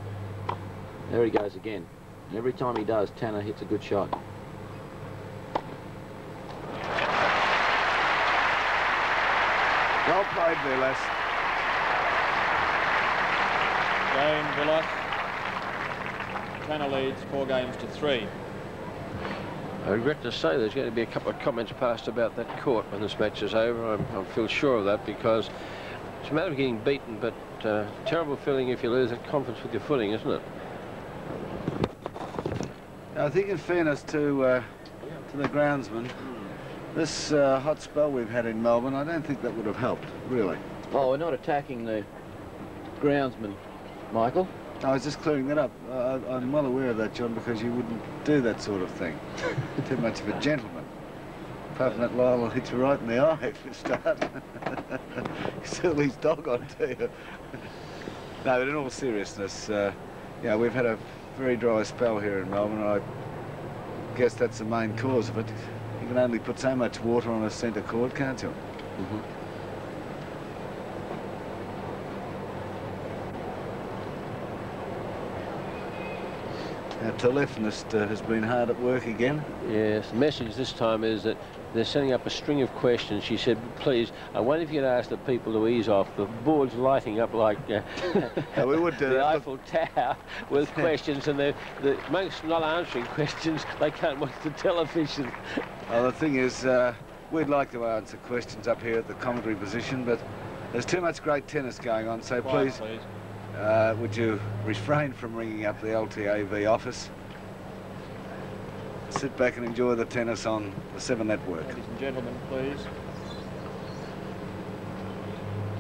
There he goes again. And every time he does, Tanner hits a good shot. Well played, there, Vilas. Game Villas. Tanner leads four games to three. I regret to say there's going to be a couple of comments passed about that court when this match is over. I'm, I feel sure of that because it's a matter of getting beaten, but uh, terrible feeling if you lose that confidence with your footing, isn't it? I think in fairness to uh, to the groundsman, this uh, hot spell we've had in Melbourne, I don't think that would have helped, really. Oh, we're not attacking the groundsman, Michael. I was just clearing that up. Uh, I'm well aware of that, John, because you wouldn't do that sort of thing. Too much of a gentleman. Apart from that Lyle will hit you right in the eye if you start. Still his dog on to you. no, but in all seriousness, uh, yeah, we've had a very dry spell here in Melbourne. And I guess that's the main cause of it. You can only put so much water on a centre court, can't you? Mhm. Our telephonist uh, has been hard at work again. Yes, the message this time is that they're setting up a string of questions. She said, please, I wonder if you'd ask the people to ease off. The board's lighting up like uh, Yeah, we would do the that. Eiffel Tower with questions, and they're, the amongst not answering questions, they can't watch the television. Well, the thing is, uh, we'd like to answer questions up here at the commentary position, but there's too much great tennis going on, so Quiet, please, please. uh, would you refrain from ringing up the LTAV office? Sit back and enjoy the tennis on the Seven Network. Ladies and gentlemen, please.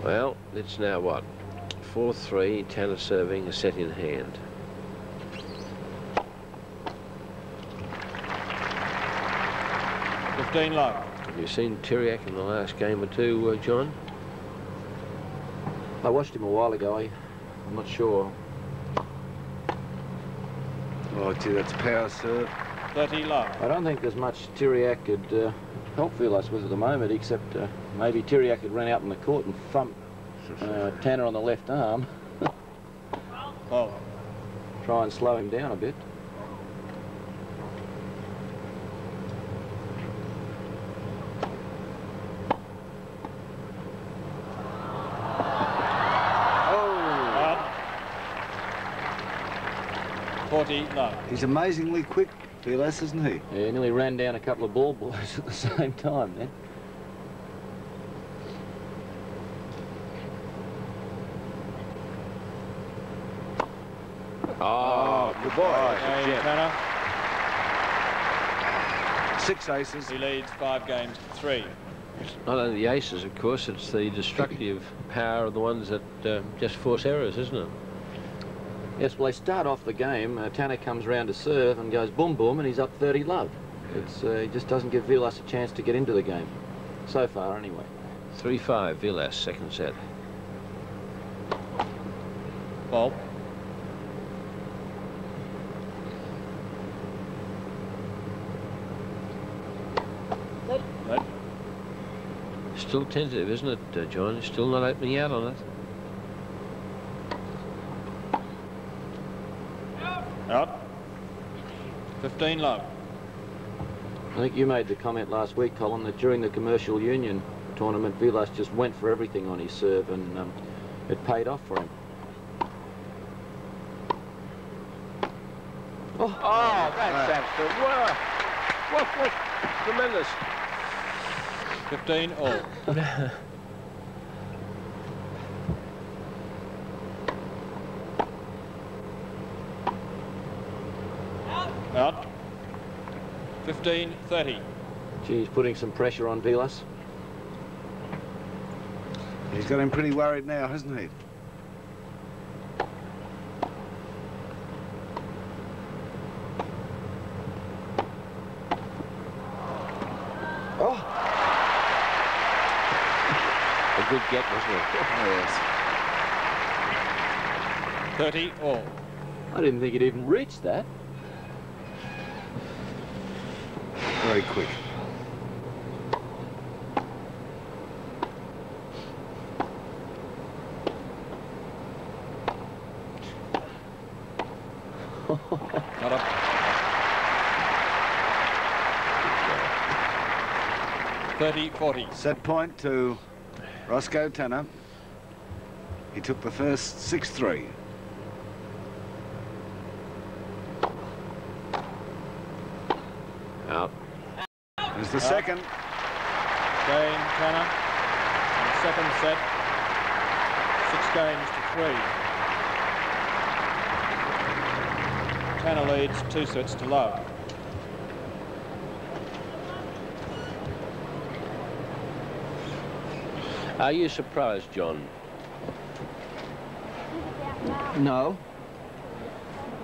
Well, it's now what? 4-3, Tanner serving, a set in hand. Fifteen love. Have you seen Tiriac in the last game or two, uh, John? I watched him a while ago. I, I'm not sure. Oh, gee, that's power serve. Thirty love. I don't think there's much Tiriac could uh, help Vilas with at the moment, except uh, maybe Tiriac could run out in the court and thump uh, Tanner on the left arm, Well, try and slow him down a bit. Oh! Forty love. He's amazingly quick, Vilas, isn't he? Yeah, nearly ran down a couple of ball boys at the same time then. Oh, good boy. Okay, Tanner. Six aces. He leads five games to three. Not only the aces, of course, it's the destructive power of the ones that uh, just force errors, isn't it? Yes, well, they start off the game. Uh, Tanner comes round to serve and goes boom boom, and he's up 30 love. It's, uh, he just doesn't give Vilas a chance to get into the game. So far, anyway. 3-5, Vilas, second set. Ball. Let. Still tentative, isn't it, uh, John? Still not opening out on it. 15. I think you made the comment last week, Colin, that during the Commercial Union tournament, Vilas just went for everything on his serve and um, it paid off for him. Oh, oh that's right. absolute. Wow. What, what, tremendous. 15 all. 15.30. He's putting some pressure on Vilas. He's got him pretty worried now, hasn't he? Oh! A good get, wasn't it? Oh, yes. 30 all. I didn't think he'd even reach that. Very quick. Not up. Thirty forty. Set point to Roscoe Tanner. He took the first 6-3. Out. There's the second. Game Tanner. In the second set. Six games to three. Tanner leads two sets to love. Are you surprised, John? No.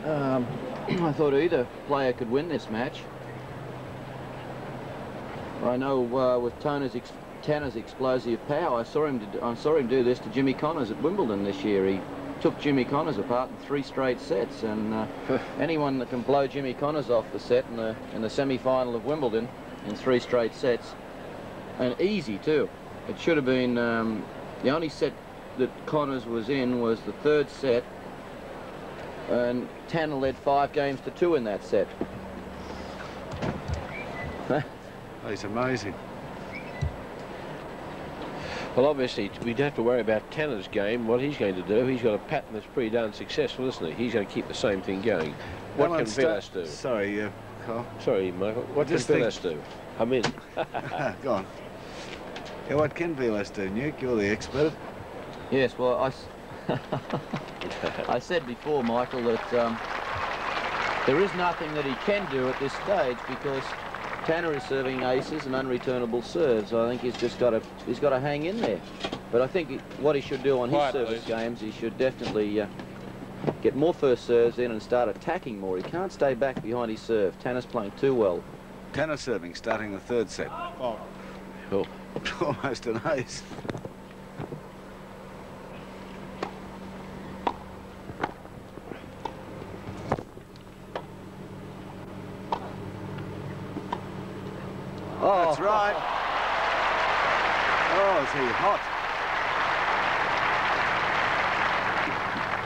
Um, I thought either player could win this match. I know uh, with Tanner's, ex Tanner's explosive power, I saw him. Do, I saw him do this to Jimmy Connors at Wimbledon this year. He took Jimmy Connors apart in three straight sets, and uh, anyone that can blow Jimmy Connors off the set in the in the semi-final of Wimbledon in three straight sets, and easy too. It should have been um, the only set that Connors was in was the third set, and Tanner led five games to two in that set. He's amazing. Well, obviously, we don't have to worry about Tanner's game. What he's going to do, he's got a pattern that's pretty darn successful, isn't he? He's going to keep the same thing going. What Alan can Sta- Vilas do? Sorry, uh, Carl. Sorry, Michael. What Just can think- do? I'm in. Go on. Yeah, what can Vilas do, Newk? You're the expert. Yes, well, I, s- I said before, Michael, that um, there is nothing that he can do at this stage because Tanner is serving aces and unreturnable serves. I think he's just got to he's got to hang in there. But I think what he should do on his Quiet, service please. games, he should definitely uh, get more first serves in and start attacking more. He can't stay back behind his serve. Tanner's playing too well. Tanner serving, starting the third set. Fault. Oh, Almost an ace. That's right. Oh, is he hot?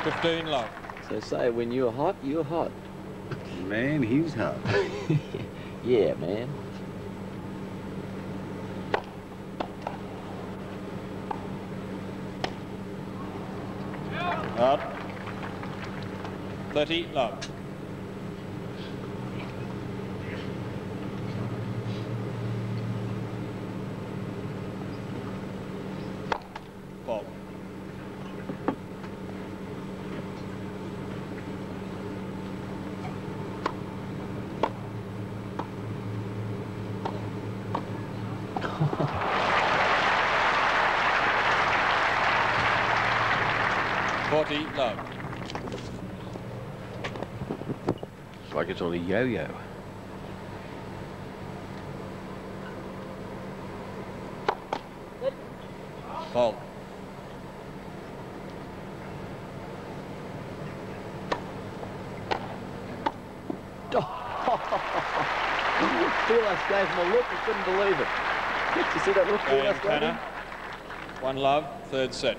15 love. So say when you're hot, you're hot. Man, he's hot. Yeah, man. Out. 30 love. Fault. Forty love. it's like it's on a yo-yo. Fault. Vilas gave him a look, he couldn't believe it. Did you see that look Game Vilas gave Tanner. him? One love. Third set.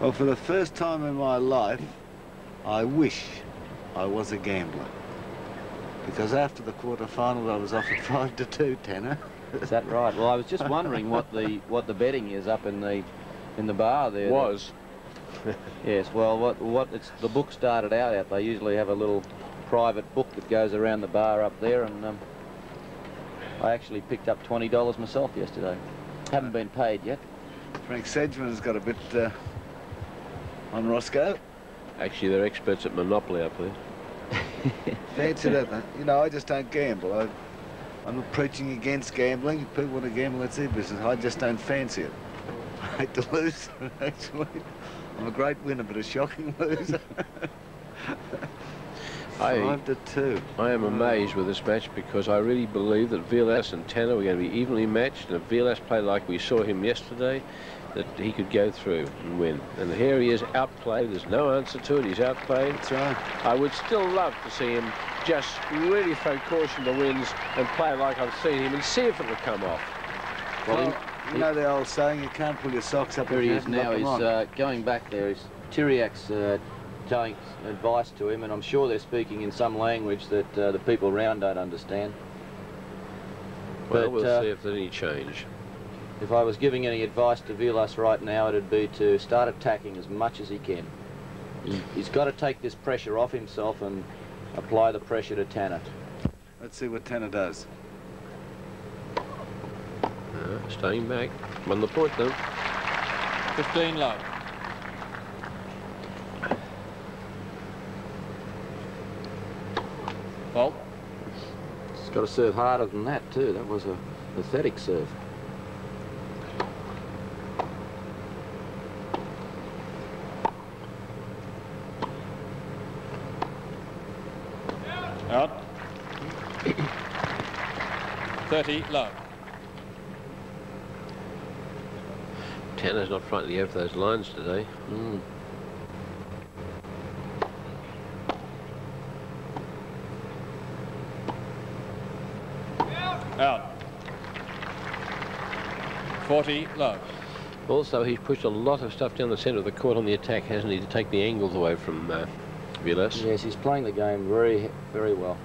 Well, for the first time in my life, I wish I was a gambler. Because after the quarterfinals, I was offered five to two, tenner. Is that right? Well, I was just wondering what the what the betting is up in the in the bar there. Was. Yes. Well, what what it's the book started out at. They usually have a little private book that goes around the bar up there, and um, I actually picked up twenty dollars myself yesterday. Haven't been paid yet. Frank Sedgman's got a bit uh, on Roscoe. Actually, they're experts at Monopoly up there. Fancy that. man. You know, I just don't gamble. I, I'm not preaching against gambling. If people want to gamble, that's their business. I just don't fancy it. I hate to lose, actually. I'm a great winner, but a shocking loser. I, Five to two. I am amazed with this match because I really believe that Vilas and Tanner were going to be evenly matched, and if Vilas played like we saw him yesterday, that he could go through and win. And here he is outplayed. There's no answer to it. He's outplayed. That's right. I would still love to see him just really throw caution to winds and play like I've seen him and see if it will come off. Well, Well, he- you know the old saying, you can't pull your socks up Here he is now. He's uh, going back there. He's Tiriac's uh, telling advice to him, and I'm sure they're speaking in some language that uh, the people around don't understand. Well, But, we'll uh, see if there's any change. If I was giving any advice to Vilas right now, it'd be to start attacking as much as he can. He, he's got to take this pressure off himself and apply the pressure to Tanner. Let's see what Tanner does. Uh, staying back. Won the point though. 15 love. Fault. He's got to serve harder than that too. That was a pathetic serve. 30 love. Tanner's not frightening over those lines today. Mm. Out. 40 love. Also, he's pushed a lot of stuff down the centre of the court on the attack, hasn't he, to take the angles away from uh, Vilas? Yes, he's playing the game very, very well.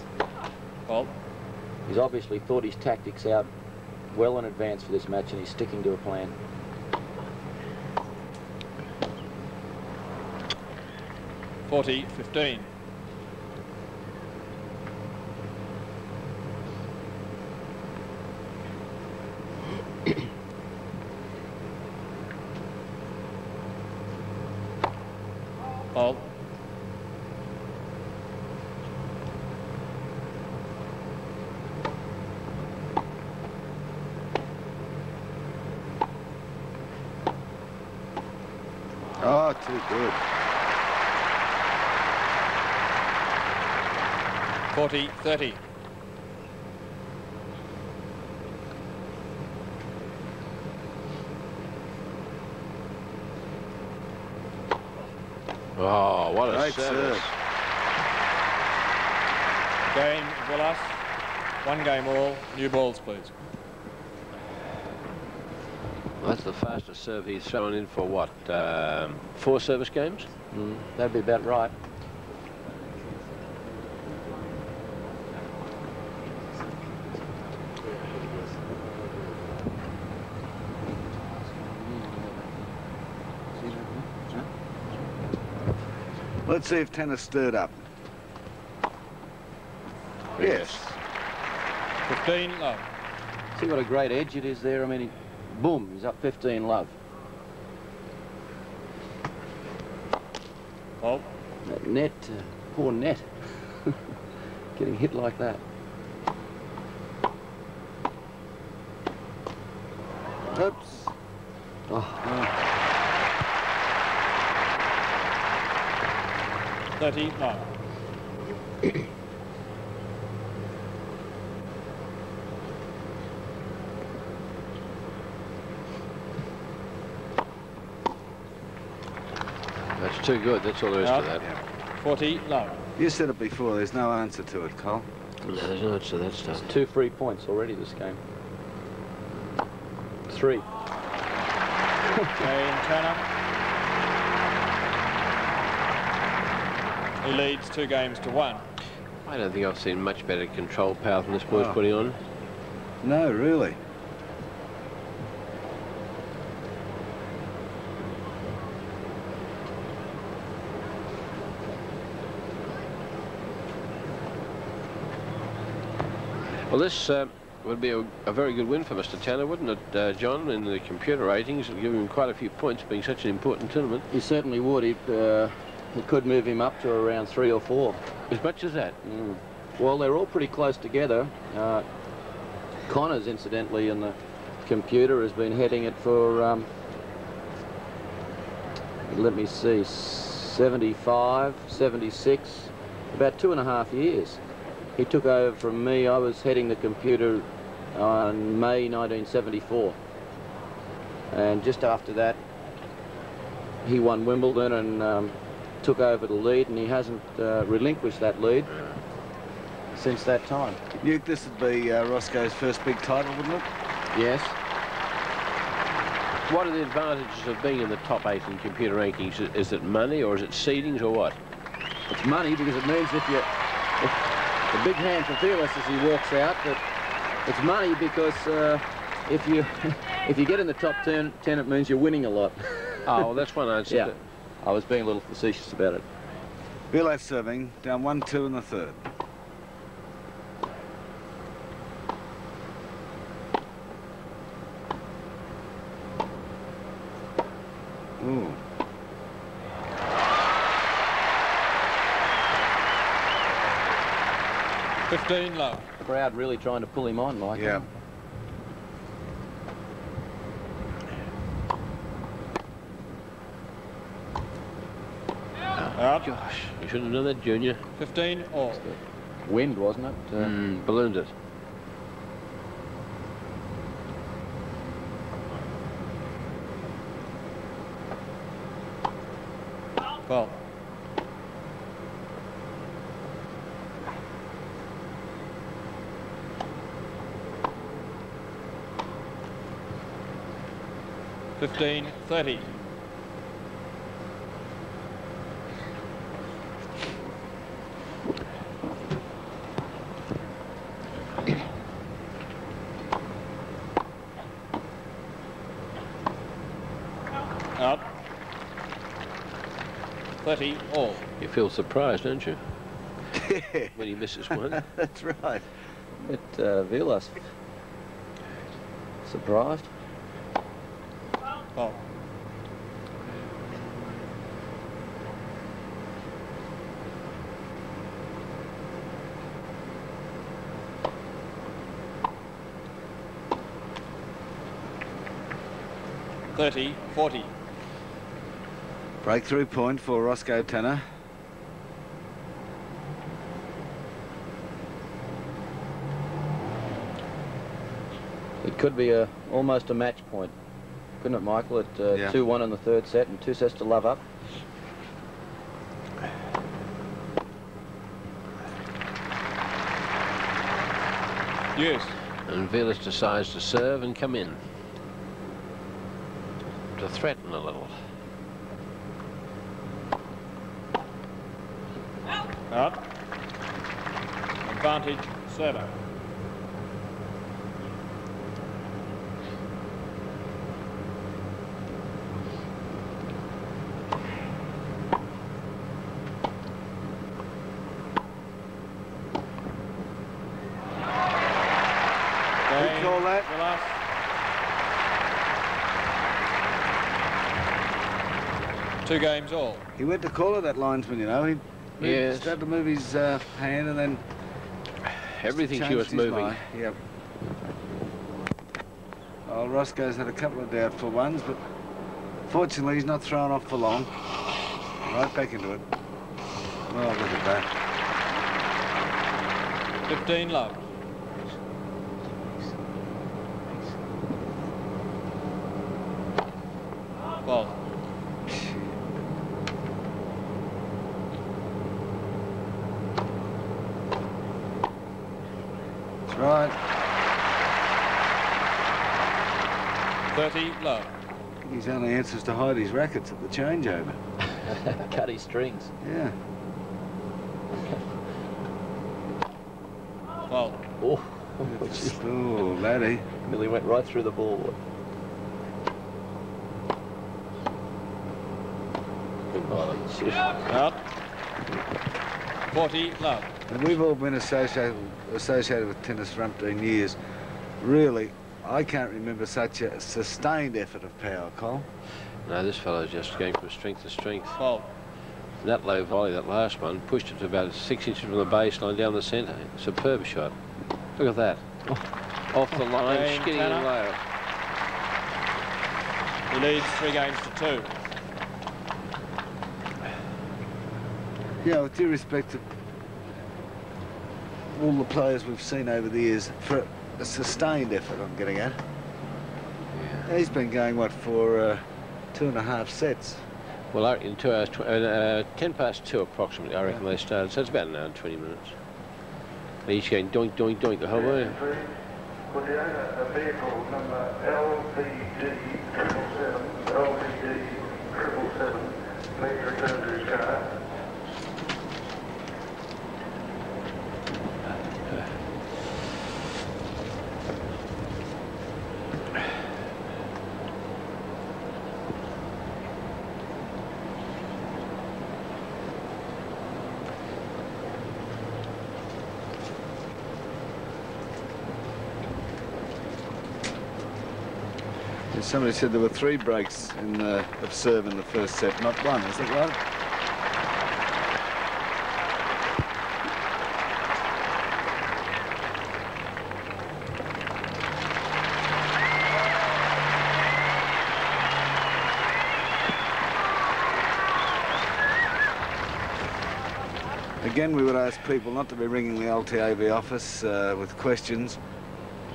Fault. He's obviously thought his tactics out well in advance for this match and he's sticking to a plan. Forty, fifteen. Fault. Oh, too good. Forty, thirty. Oh, what a Great service. serve. Game, Vilas. One game all. New balls, please. That's the fastest serve he's thrown in for what, um, four service games? Mm, that'd be about right. Let's see if tennis stirred up. Yes. Fifteen love. See what a great edge it is there? I mean, he, boom, he's up 15 love. Oh. That net, uh, poor net. Getting hit like that. Oops. That's too good. That's all there is now, to that. Yeah. 40 low. You said it before. There's no answer to it, Cole. No, there's no answer to that stuff. It's two free points already this game. Three. Jane Turner. He leads two games to one. I don't think I've seen much better control power than this boy's Oh. putting on. No, really. Well, this uh, would be a, a very good win for Mr. Tanner, wouldn't it, uh, John? In the computer ratings, it would give him quite a few points, being such an important tournament. He certainly would. He, uh, he could move him up to around three or four. As much as that. Mm. Well, they're all pretty close together. Uh, Connors, incidentally, in the computer has been heading it for, um, let me see, 75, 76, about two and a half years. He took over from me. I was heading the computer on May 1974. And just after that, he won Wimbledon and um, took over the lead, and he hasn't uh, relinquished that lead since that time. Newk, this would be uh, Roscoe's first big title, wouldn't it? Yes. What are the advantages of being in the top eight in computer rankings? Is- it money or is it seedings or what? It's money because it means if you, if the big hand for Fearless as he walks out, but it's money because uh, if you if you get in the top 10, 10 it means you're winning a lot. Oh, well, that's one answer. Yeah. I was being a little facetious about it. Vilas serving, down 1-2 and the third. Ooh. Fifteen love. Crowd really trying to pull him on, Mike. Yeah. Out. Gosh, you should have done that, Junior. 15 or Wind, wasn't it? Uh, mm, ballooned it. Well. Fifteen thirty. Feel surprised, don't you, when he misses one? That's right. It, uh, Vilas. Surprised? Ball. Thirty, forty. Breakthrough point for Roscoe Tanner. It could be a almost a match point, couldn't it, Michael? At uh, Yeah. 2-1 in the third set and two sets to love up. Yes. And Vilas decides to serve and come in. To threaten a little. Out. Advantage, server. Good call that. Vilas. Two games all. He went to call it, that linesman, you know. He Yes. started to move his uh, hand and then Everything she was moving. mind. Yep. Oh, Roscoe's had a couple of doubtful ones, but fortunately he's not thrown off for long. Right back into it. Well, look at that. 15 love. Ball. That's right. 30 love. His only answer is to hide his rackets at the changeover. Cut his strings. Yeah. Ball. Oh, Oh, laddie. Millie went right through the ball. Oh, shit. 40 love. And we've all been associated associated with tennis for umpteen years. Really, I can't remember such a sustained effort of power, Cole. No, this fellow's just going from strength to strength. Ball. That low volley, that last one, pushed it to about six inches from the baseline down the centre. Superb shot. Look at that. Oh. Off the line, Game, skinny Tanner. and low. He leads three games to two. Yeah, with due respect to all the players we've seen over the years, for a sustained effort I'm getting at. Yeah. He's been going, what, for uh, two and a half sets. Well, I- in two hours, tw- uh, uh, ten past two approximately, I reckon they started. So it's about an hour and 20 minutes. And each going doink, doink, doink the whole way. Would you own a a vehicle number LPD triple seven, LPD triple seven, please return to his car. And Somebody said there were three breaks in uh, of serve in the first set, not one. Is that right? Again, we would ask people not to be ringing the LTAB office uh, with questions.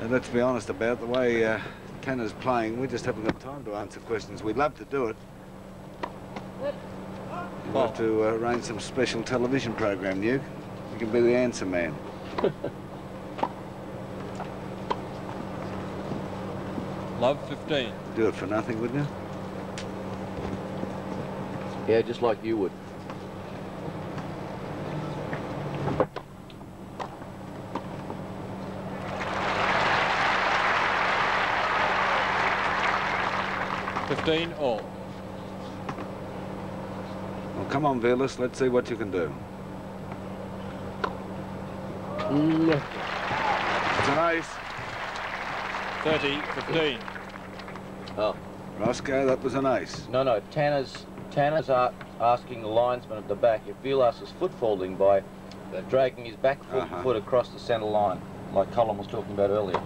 Uh, let's be honest about the way uh, Tanner's playing. We just haven't got time to answer questions. We'd love to do it. We'll have to uh, arrange some special television program, Duke. You can be the answer man. Love 15. Do it for nothing, wouldn't you? Yeah, just like you would. Fifteen all. Well, come on, Vilas. Let's see what you can do. It's an ace. 30, 15. Oh, Roscoe, that was an ace. no, no. Tanner's Tanner's a asking the linesman at the back if Vilas is foot folding by dragging his back foot, Uh-huh. foot across the centre line, like Colin was talking about earlier.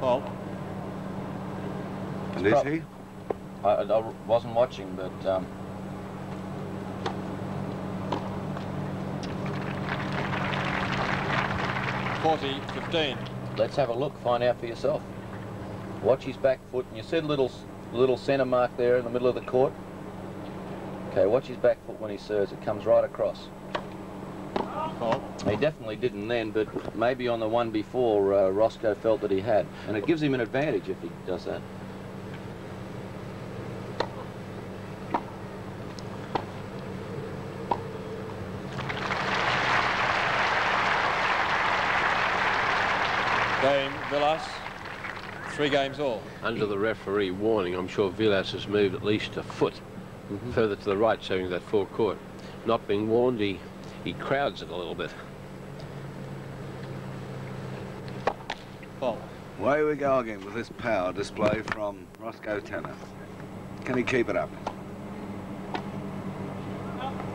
Fault. And is he? I, I wasn't watching, but um, Forty, 15. let's have a look. Find out for yourself. Watch his back foot, and you see the little little centre mark there in the middle of the court. Okay, watch his back foot when he serves. It comes right across. Fault. He definitely didn't then, but maybe on the one before, uh, Roscoe felt that he had. And it gives him an advantage if he does that. Game Vilas. Three games all. Under the referee warning, I'm sure Vilas has moved at least a foot mm-hmm. further to the right, showing that full court. Not being warned, he, he crowds it a little bit. Fault. Away we go again with this power display from Roscoe Tanner. Can he keep it up?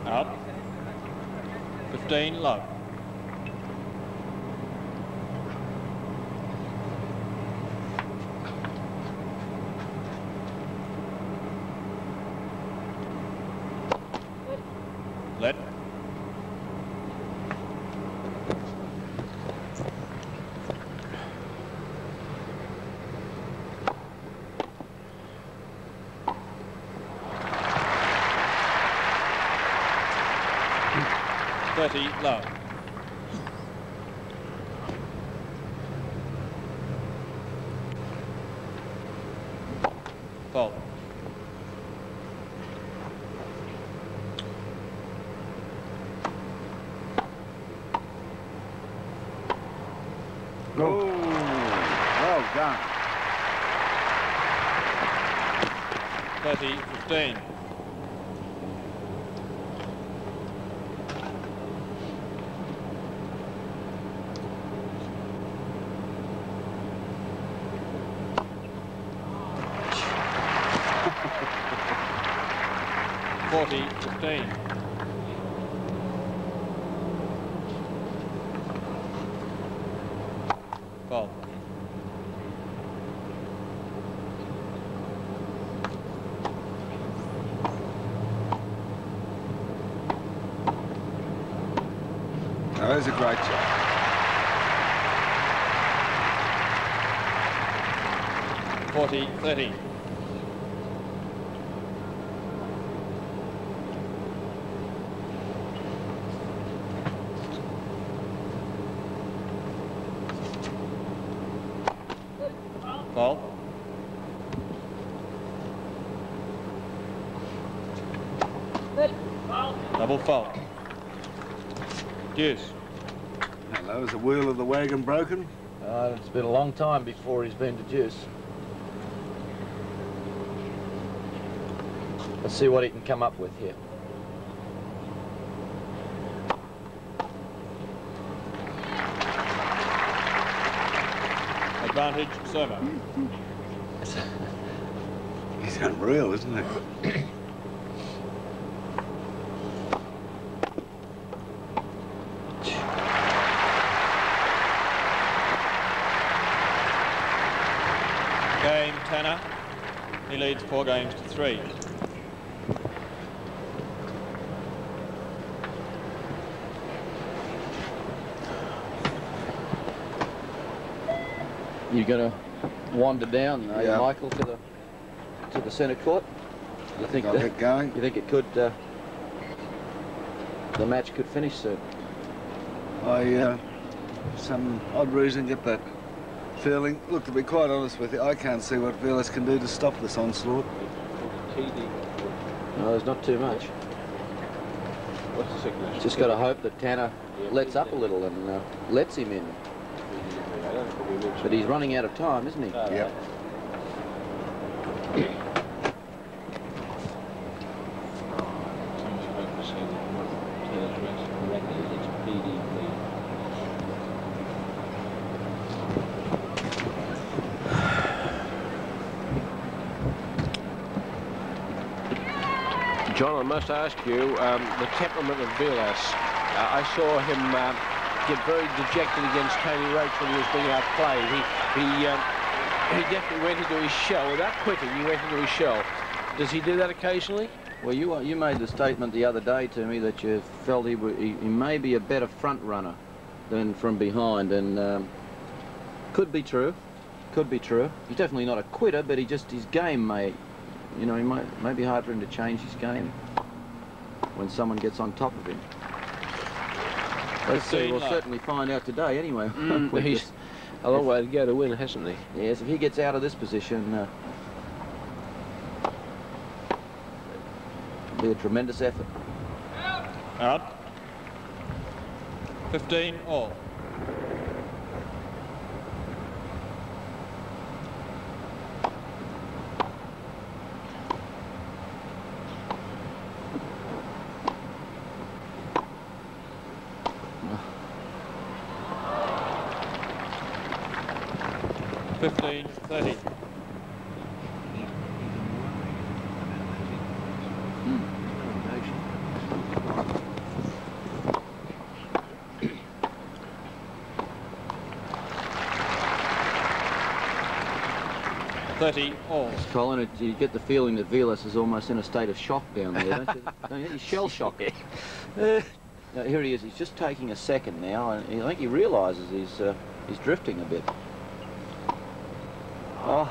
Up. 15 low. 30 love. 30. Ball. Double fault. Deuce. Hello, is the wheel of the wagon broken? Uh, it's been a long time before he's been to. Let's see what he can come up with here. Advantage, server. He's unreal, isn't he? Game, Tanner. He leads four games to three. Going to wander down, are you, Yeah. Michael, to the to the centre court? You think Got that, it going? you think it could uh, the match could finish soon? I, uh, some odd reason, get that feeling. Look, to be quite honest with you, I can't see what Vilas can do to stop this onslaught. No, there's not too much. What's the second match? Just got to hope that Tanner lets up a little and uh, lets him in. I don't think we mentioned But he's running out of time, isn't he? that. Yep. John, I must ask you, um, the temperament of Vilas. Uh, I saw him uh, get very dejected against Tony Roche when he was being outplayed. He, he, um, he definitely went into his shell. Without quitting, he went into his shell. Does he do that occasionally? Well, you you made the statement the other day to me that you felt he, he, he may be a better front runner than from behind, and um, could be true. Could be true. He's definitely not a quitter, but he just his game may, you know, he might may be hard for him to change his game when someone gets on top of him. Let's see. We'll love. certainly find out today, anyway. Mm, he's this. a long way to go to win, hasn't he? Yes, if he gets out of this position, uh, be a tremendous effort. Out. 15 all. 30 all. Colin, you get the feeling that Vilas is almost in a state of shock down there, don't you? don't you? He's shell shocked. Uh, now, here he is. He's just taking a second now, and I think he realises he's uh, he's drifting a bit. Oh.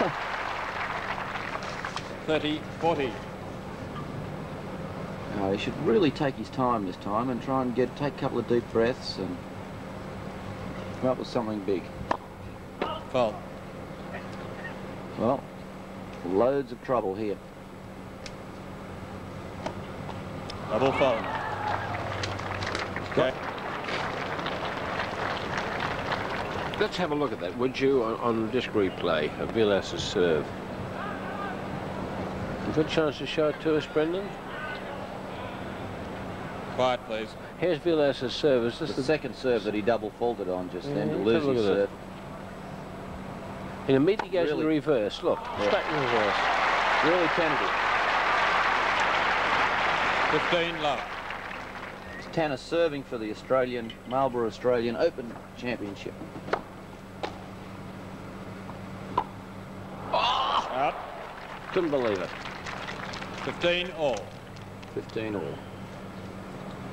oh. Thirty, forty. He should really take his time this time and try and get take a couple of deep breaths and come up with something big. Foul. Well, loads of trouble here. Double foul. Okay. Let's have a look at that, would you, on, on disc replay of Vilas' serve. Good chance to show it to us, Brendan? Quiet, please. Here's Vilas' serve. Is this The the second serve that he double faulted on just then to lose have a look his serve. He immediately goes in the Really? reverse. Look, Yeah. straight in reverse. Really tentative. Fifteen love. It's Tanner serving for the Australian, Marlboro Australian Open Championship. Ah! Out. Couldn't believe it. Fifteen all. 15 all.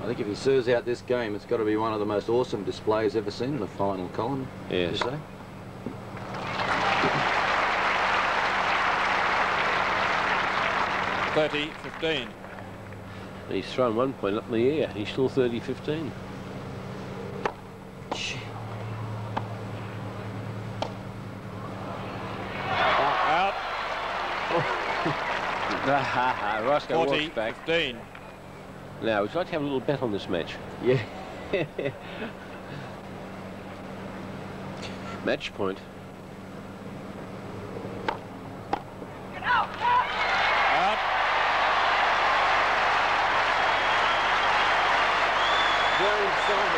I think if he serves out this game, it's got to be one of the most awesome displays ever seen in the final column. Yes. You say? Thirty, fifteen. He's thrown one point up in the air. He's still 30-15. Out. Oh. Roscoe Forty, walks back. fifteen. Now, would you like to have a little bet on this match? Yeah. Match point. Out. Very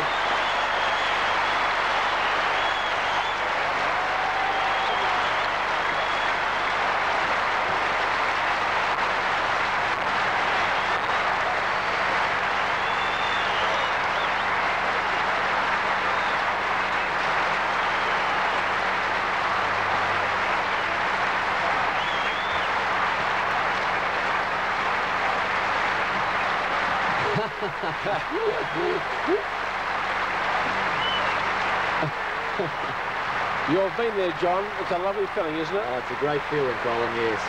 exciting. You've been there, John. It's a lovely feeling, isn't it? Oh, it's a great feeling, Colin, yes.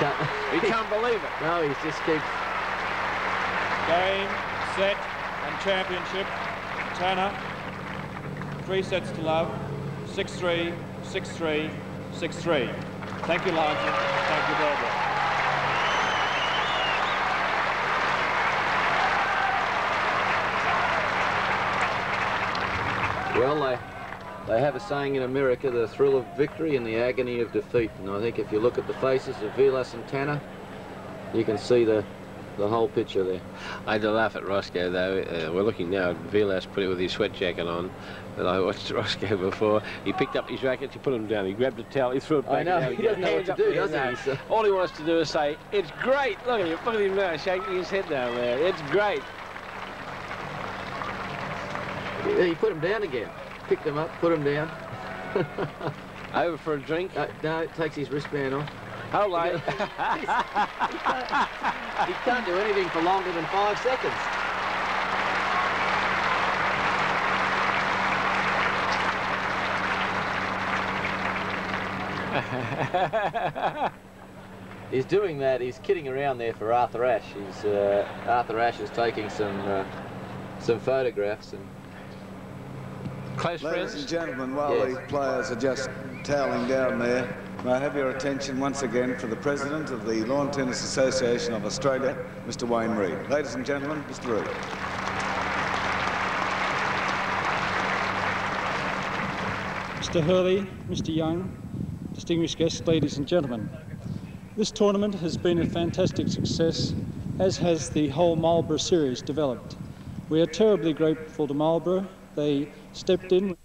Can't- You can't believe it. no, he just keeps... Game, set, and championship. Tanner three sets to love, 6-3, 6-3, 6-3. Thank you, Lionton. Thank you, Barbara. Well, they, they have a saying in America, the thrill of victory and the agony of defeat. And I think if you look at the faces of Vilas and Tanner, you can see the, the whole picture there. I had to laugh at Roscoe, though. Uh, we're looking now at Vilas put it with his sweat jacket on. And I watched Roscoe before. He picked up his rackets, he put them down, he grabbed a towel, he threw it back. I know, he doesn't know what to do, does he? All he wants to do is say, it's great. Look at him, look at him now, shaking his head down there. It's great. He put him down again. Picked them up, put them down. Over for a drink. Uh, no, takes his wristband off. How late? he can't do anything for longer than five seconds. He's doing that. He's kidding around there for Arthur Ashe. He's uh, Arthur Ashe is taking some uh, some photographs and Close Ladies friends? and gentlemen, while Yes. the players are just toweling down there, may I have your attention once again for the President of the Lawn Tennis Association of Australia, Mr Wayne Reid. Ladies and gentlemen, Mr Reid. Mr Hurley, Mr Young, distinguished guests, ladies and gentlemen. This tournament has been a fantastic success, as has the whole Marlboro series developed. We are terribly grateful to Marlboro. They stepped in